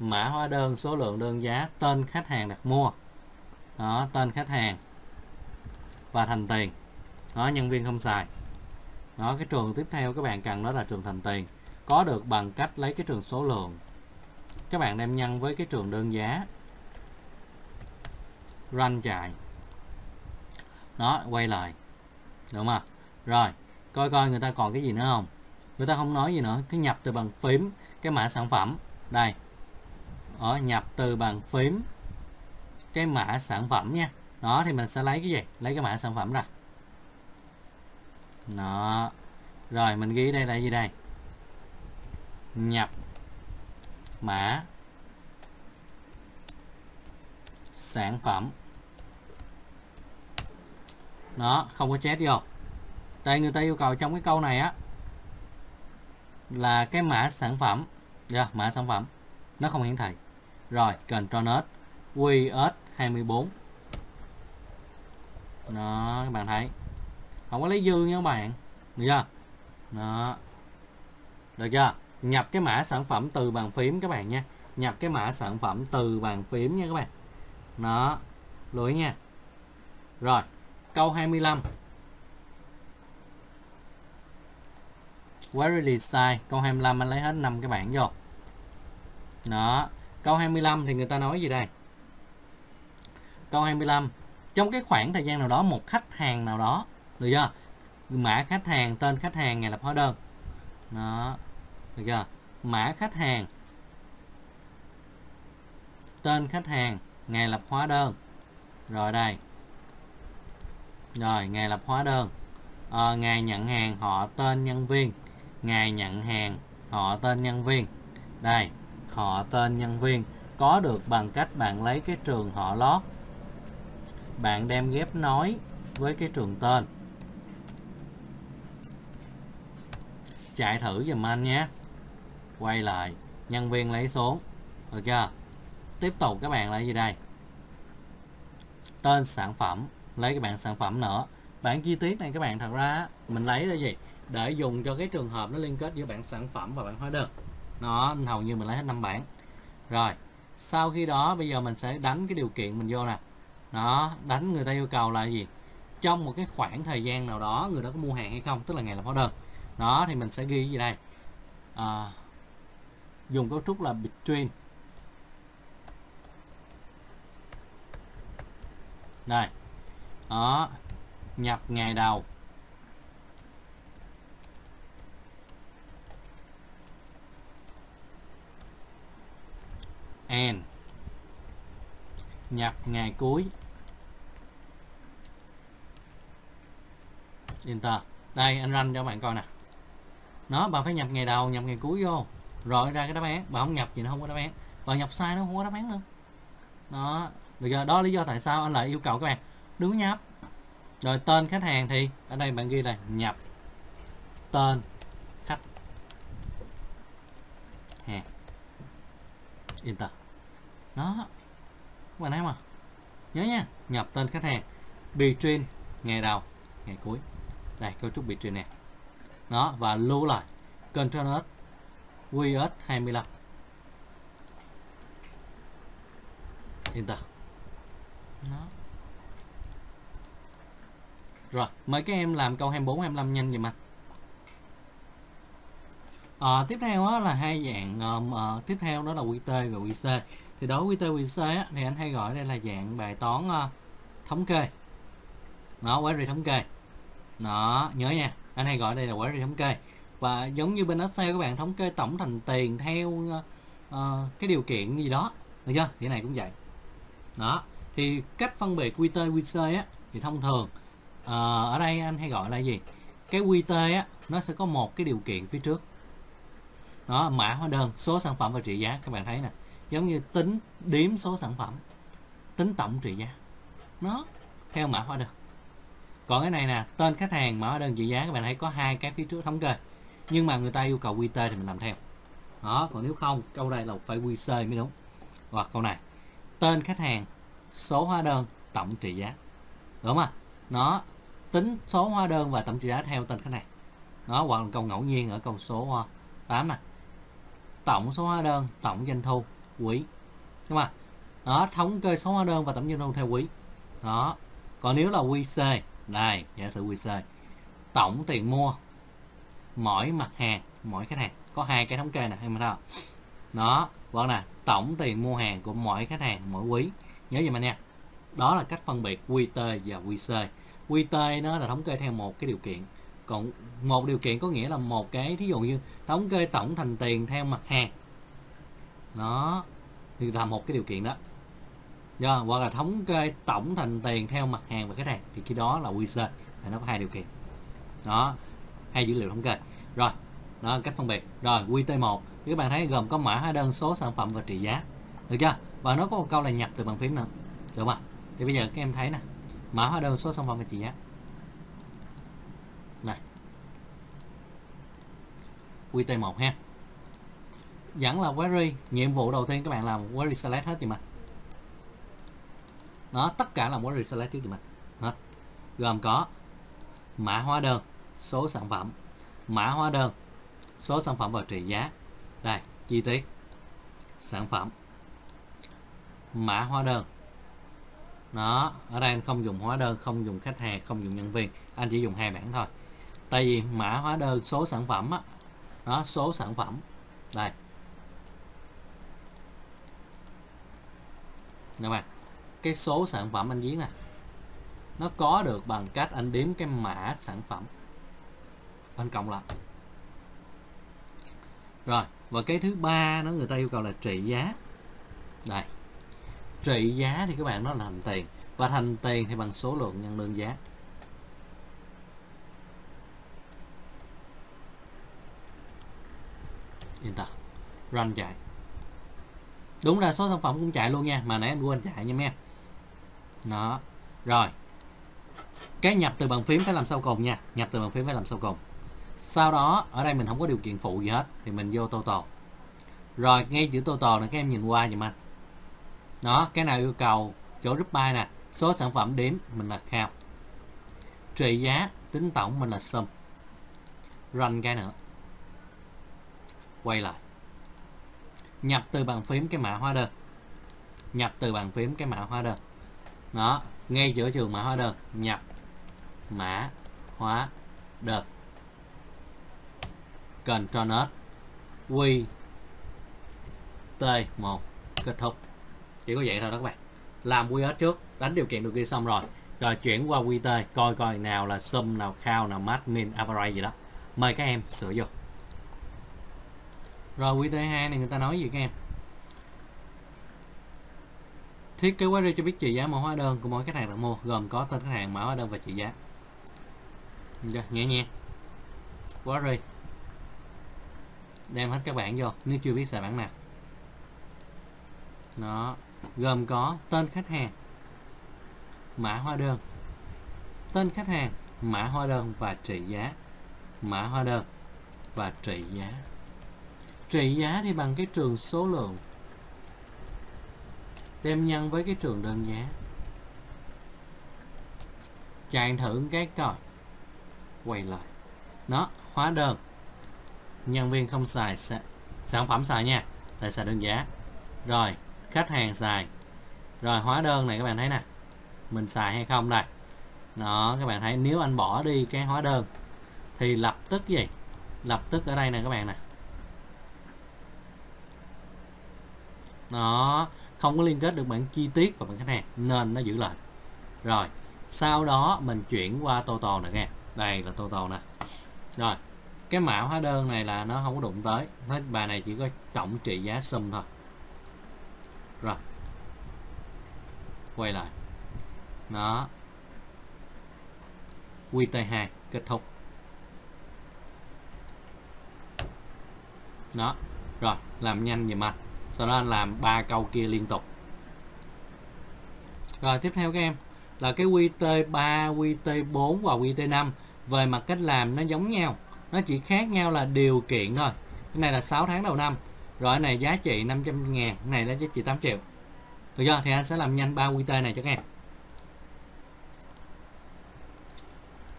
Mã hóa đơn, số lượng đơn giá, tên khách hàng đặt mua. Đó, tên khách hàng. Và thành tiền. Đó, nhân viên không xài. Đó, cái trường tiếp theo các bạn cần đó là trường thành tiền. Có được bằng cách lấy cái trường số lượng. Các bạn đem nhân với cái trường đơn giá. Run chạy. Đó, quay lại. Đúng không? Rồi, coi coi người ta còn cái gì nữa không? Người ta không nói gì nữa. Cái nhập từ bằng phím, cái mã sản phẩm. Đây. Ở, nhập từ bằng phím, cái mã sản phẩm nha. Đó, thì mình sẽ lấy cái gì? Lấy cái mã sản phẩm ra. Đó. Rồi, mình ghi đây là gì đây? Nhập mã sản phẩm. Nó không có chết vô. Đây người ta yêu cầu trong cái câu này á là cái mã sản phẩm. Yeah, mã sản phẩm. Nó không hiển thị. Rồi Ctrl S QS 24 đó các bạn thấy. Không có lấy dư nha các bạn. Được chưa? Đó. Được chưa? Nhập cái mã sản phẩm từ bàn phím các bạn nha. Nhập cái mã sản phẩm từ bàn phím nha các bạn. Đó. Lỗi nha. Rồi câu 25 very size câu 25 anh lấy hết năm cái bảng vô. Đó. Câu 25 thì người ta nói gì đây? Câu 25 trong cái khoảng thời gian nào đó một khách hàng nào đó được chưa? Mã khách hàng tên khách hàng ngày lập hóa đơn. Đó. Được chưa? Mã khách hàng. Tên khách hàng ngày lập hóa đơn. Rồi đây. Rồi ngày lập hóa đơn. À, ngày nhận hàng họ tên nhân viên ngày nhận hàng, họ tên nhân viên. Đây, họ tên nhân viên. Có được bằng cách bạn lấy cái trường họ lót. Bạn đem ghép nối với cái trường tên. Chạy thử giùm anh nhé. Quay lại, nhân viên lấy xuống. Được chưa? Tiếp tục các bạn lại gì đây? Tên sản phẩm, lấy cái bạn sản phẩm nữa. Bản chi tiết này các bạn, thật ra mình lấy là gì? Để dùng cho cái trường hợp nó liên kết giữa bảng sản phẩm và bảng hóa đơn. Nó hầu như mình lấy hết năm bản rồi sau khi đó bây giờ mình sẽ đánh cái điều kiện mình vô nè. Đó đánh người ta yêu cầu là gì? Trong một cái khoảng thời gian nào đó người đó có mua hàng hay không tức là ngày làm hóa đơn. Đó thì mình sẽ ghi gì đây? À, dùng cấu trúc là between. Đây. Đó nhập ngày đầu. And nhập ngày cuối. Enter. Đây, anh run cho bạn coi nè. Nó bạn phải nhập ngày đầu, nhập ngày cuối vô. Rồi, ra cái đáp án. Bạn không nhập gì nó không có đáp án. Bạn nhập sai nó không có đáp án nữa đó. Bây giờ đó lý do tại sao anh lại yêu cầu các bạn đúng nhập rồi, tên khách hàng thì, ở đây bạn ghi là nhập. Tên khách hàng. Enter đó. Các bạn thấy mà nhớ nha nhập tên khách hàng bị truyền ngày đầu ngày cuối. Đây cấu trúc bị truyền nè. Đó và lưu lại. Container QS 25 enter. Đó. Rồi mời các em làm câu 24 25 nhanh gì anh. À, tiếp theo là hai dạng um, uh, tiếp theo đó là QT và QC thì đối với TQC á, thì anh hay gọi đây là dạng bài toán uh, thống kê. Nó query thống kê. Nó nhớ nha anh hay gọi đây là query thống kê. Và giống như bên Excel các bạn thống kê tổng thành tiền theo uh, uh, cái điều kiện gì đó. Được chưa? Thì này cũng vậy. Đó thì cách phân biệt QT QC á thì thông thường uh, ở đây anh hay gọi là gì? Cái QT á nó sẽ có một cái điều kiện phía trước. Đó mã hóa đơn số sản phẩm và trị giá các bạn thấy nè giống như tính đếm số sản phẩm, tính tổng trị giá. Nó theo mã hóa đơn. Còn cái này nè, tên khách hàng mã hóa đơn trị giá, các bạn thấy có hai cái phía trước thống kê. Nhưng mà người ta yêu cầu QT thì mình làm theo. Đó, còn nếu không, câu này là phải QC mới đúng. Hoặc câu này, tên khách hàng, số hóa đơn, tổng trị giá. Đúng không nó tính số hóa đơn và tổng trị giá theo tên khách hàng. Nó hoặc là câu ngẫu nhiên ở câu số 8 nè. Tổng số hóa đơn, tổng doanh thu quý. Đúng không đó, thống kê số hóa đơn và tổng doanh thu theo quý. Đó. Còn nếu là QC đây, giả sử QC tổng tiền mua mỗi mặt hàng, mỗi khách hàng, có hai cái thống kê nè, em thấy đó vâng nè, tổng tiền mua hàng của mỗi khách hàng, mỗi quý. Nhớ giùm anh nha. Đó là cách phân biệt QT và QC QT nó là thống kê theo một cái điều kiện. Còn một điều kiện có nghĩa là một cái, thí dụ như thống kê tổng thành tiền theo mặt hàng. Đó thì là một cái điều kiện đó. Do hoặc là thống kê tổng thành tiền theo mặt hàng và khách hàng, thì khi đó là wizard thì nó có hai điều kiện. Đó, hai dữ liệu thống kê. Rồi, đó, cách phân biệt. Rồi QT1 các bạn thấy gồm có mã hóa đơn số, sản phẩm và trị giá. Được chưa? Và nó có một câu là nhập từ bàn phím nữa được không thì bây giờ các em thấy nè. Mã hóa đơn số, sản phẩm và trị giá. Này. QT1 ha vẫn là query. Nhiệm vụ đầu tiên các bạn làm, query select hết gì mà. Nó tất cả là query select trước gì mà. Hết. Gồm có mã hóa đơn, số sản phẩm, mã hóa đơn, số sản phẩm và trị giá. Đây, chi tiết. Sản phẩm, mã hóa đơn. Nó ở đây anh không dùng hóa đơn, không dùng khách hàng, không dùng nhân viên. Anh chỉ dùng hai bảng thôi. Tại vì mã hóa đơn, số sản phẩm á, đó, số sản phẩm. Đây. Nè bạn, cái số sản phẩm anh viết nè, nó có được bằng cách anh đếm cái mã sản phẩm anh cộng lại. Rồi, và cái thứ ba nó người ta yêu cầu là trị giá. Đây, trị giá thì các bạn nó là thành tiền, và thành tiền thì bằng số lượng nhân đơn giá. Enter run chạy đúng là số sản phẩm cũng chạy luôn nha, mà nãy anh quên chạy nha em. Đó, rồi. Cái nhập từ bàn phím phải làm sau cùng nha, nhập từ bàn phím phải làm sau cùng. Sau đó, ở đây mình không có điều kiện phụ gì hết, thì mình vô total. Rồi, ngay chữ total này các em nhìn qua giùm anh. Đó, cái nào yêu cầu, chỗ group by nè, số sản phẩm đếm mình là khao. Trị giá, tính tổng, mình là sum. Run cái nữa. Quay lại nhập từ bàn phím cái mã hóa đơn. Nhập từ bàn phím cái mã hóa đơn. Nó ngay giữa trường mã hóa đơn, nhập mã hóa đơn. Ctrl S Q T1 kết thúc. Chỉ có vậy thôi đó các bạn. Làm QS trước, đánh điều kiện được ghi xong rồi. Rồi chuyển qua QT coi coi nào là sum, nào khao, nào max min average gì đó. Mời các em sửa dụng rồi RQT2 này người ta nói gì các em Thiết kế query cho biết trị giá mỗi hóa đơn của mỗi khách hàng đặt mua gồm có tên khách hàng, mã hóa đơn và trị giá. Rồi, nhẹ nhàng. Query. Đem hết các bạn vô nếu chưa biết xài bản nào. Đó, gồm có tên khách hàng, mã hóa đơn. Tên khách hàng, mã hóa đơn và trị giá. Mã hóa đơn và trị giá trị giá thì bằng cái trường số lượng. Đem nhân với cái trường đơn giá. Chạy thử cái coi quay lại. Nó, hóa đơn. Nhân viên không xài sản phẩm xài nha. Tại xài đơn giá. Rồi, khách hàng xài. Rồi, hóa đơn này các bạn thấy nè. Mình xài hay không đây? Nó các bạn thấy nếu anh bỏ đi cái hóa đơn thì lập tức gì? Lập tức ở đây nè các bạn nè. Nó không có liên kết được bản chi tiết và bản khách hàng, nên nó giữ lại rồi, sau đó mình chuyển qua total này nghe. Đây là total nè. Rồi, cái mã hóa đơn này là nó không có đụng tới. Nó bài này chỉ có tổng trị giá sum thôi. Rồi. Quay lại. Nó QT2 kết thúc. Đó. Rồi, làm nhanh giùm anh sau đó anh làm ba câu kia liên tục. Rồi, tiếp theo các em, là cái QT3 QT4 và QT5 về mặt cách làm nó giống nhau, nó chỉ khác nhau là điều kiện thôi. Cái này là 6 tháng đầu năm, rồi cái này giá trị 500 ngàn, cái này là giá trị 8 triệu. Được chưa? Thì anh sẽ làm nhanh ba QT này cho các em.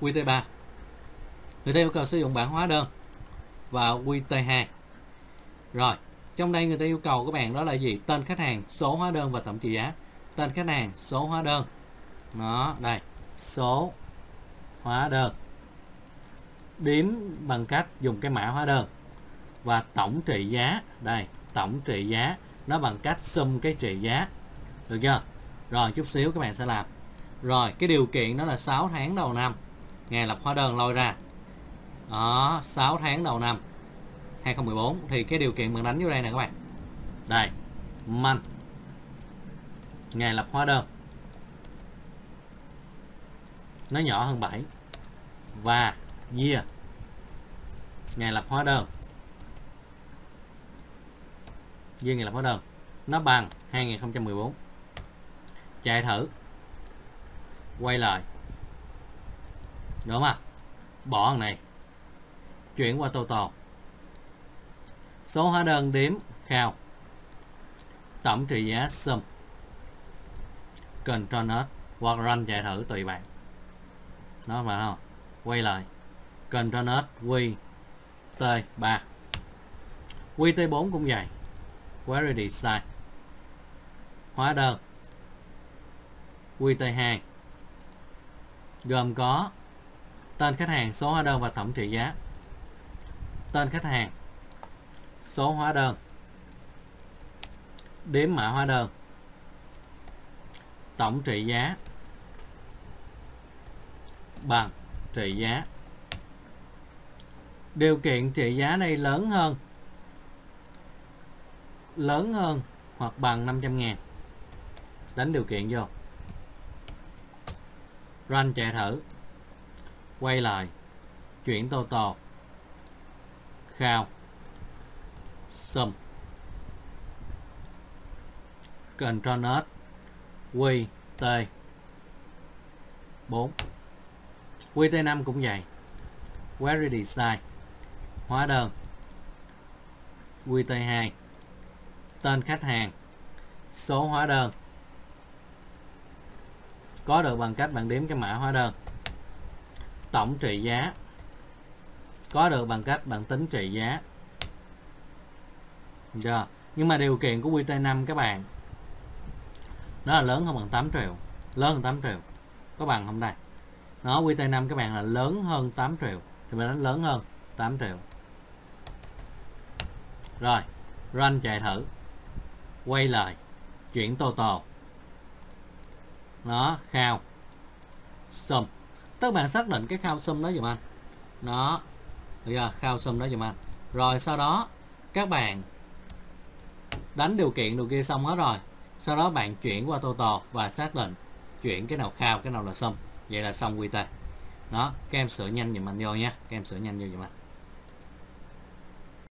QT3 người ta yêu cầu sử dụng bản hóa đơn và QT2 rồi trong đây người ta yêu cầu các bạn đó là gì? Tên khách hàng, số hóa đơn và tổng trị giá. Tên khách hàng, số hóa đơn. Nó đây. Số hóa đơn. Đếm bằng cách dùng cái mã hóa đơn. Và tổng trị giá. Đây, tổng trị giá. Nó bằng cách sum cái trị giá. Được chưa? Rồi, chút xíu các bạn sẽ làm. Rồi, cái điều kiện đó là 6 tháng đầu năm. Ngày lập hóa đơn lôi ra. Đó 6 tháng đầu năm. 2014 thì cái điều kiện mình đánh vô đây nè các bạn. Đây man ngày lập hóa đơn. Nó nhỏ hơn 7 và year. Ngày lập hóa đơn. Year ngày lập hóa đơn. Nó bằng 2014 chạy thử. Quay lại. Đúng không bỏ thằng này. Chuyển qua total số hóa đơn đếm khao tổng trị giá sum. Control S hoặc run chạy thử tùy bạn. Nó mà không? Quay lại. Control S Q T3 QT4 cũng vậy. Query Design. Hóa đơn. QT2 gồm có tên khách hàng, số hóa đơn và tổng trị giá. Tên khách hàng, số hóa đơn, đếm mã hóa đơn, tổng trị giá bằng trị giá. Điều kiện trị giá này lớn hơn lớn hơn hoặc bằng 500 ngàn. Đánh điều kiện vô. Run chạy thử. Quay lại. Chuyển total khao sum. Ctrl S Q T. 4 QT 5 cũng vậy. Query Design. Hóa đơn. QT 2 tên khách hàng. Số hóa đơn. Có được bằng cách bạn đếm cái mã hóa đơn. Tổng trị giá. Có được bằng cách bạn tính trị giá dạ. Nhưng mà điều kiện của QT5 các bạn, nó là lớn hơn bằng 8 triệu. Lớn hơn 8 triệu. Có bằng không đây? Nó QT5 các bạn là lớn hơn 8 triệu, thì mình đánh lớn hơn 8 triệu. Rồi, run chạy thử. Quay lại, chuyển total nó, khao. Sum các bạn xác định cái khao sum đó dùm anh. Nó, bây giờ khao sum đó dùm anh. Rồi sau đó, các bạn đánh điều kiện đồ kia xong hết rồi. Sau đó bạn chuyển qua total và xác định chuyển cái nào khao cái nào là xong, vậy là xong quy tê. Đó các em sửa nhanh dùm anh vô nha. Các em sửa nhanh vô dùm anh.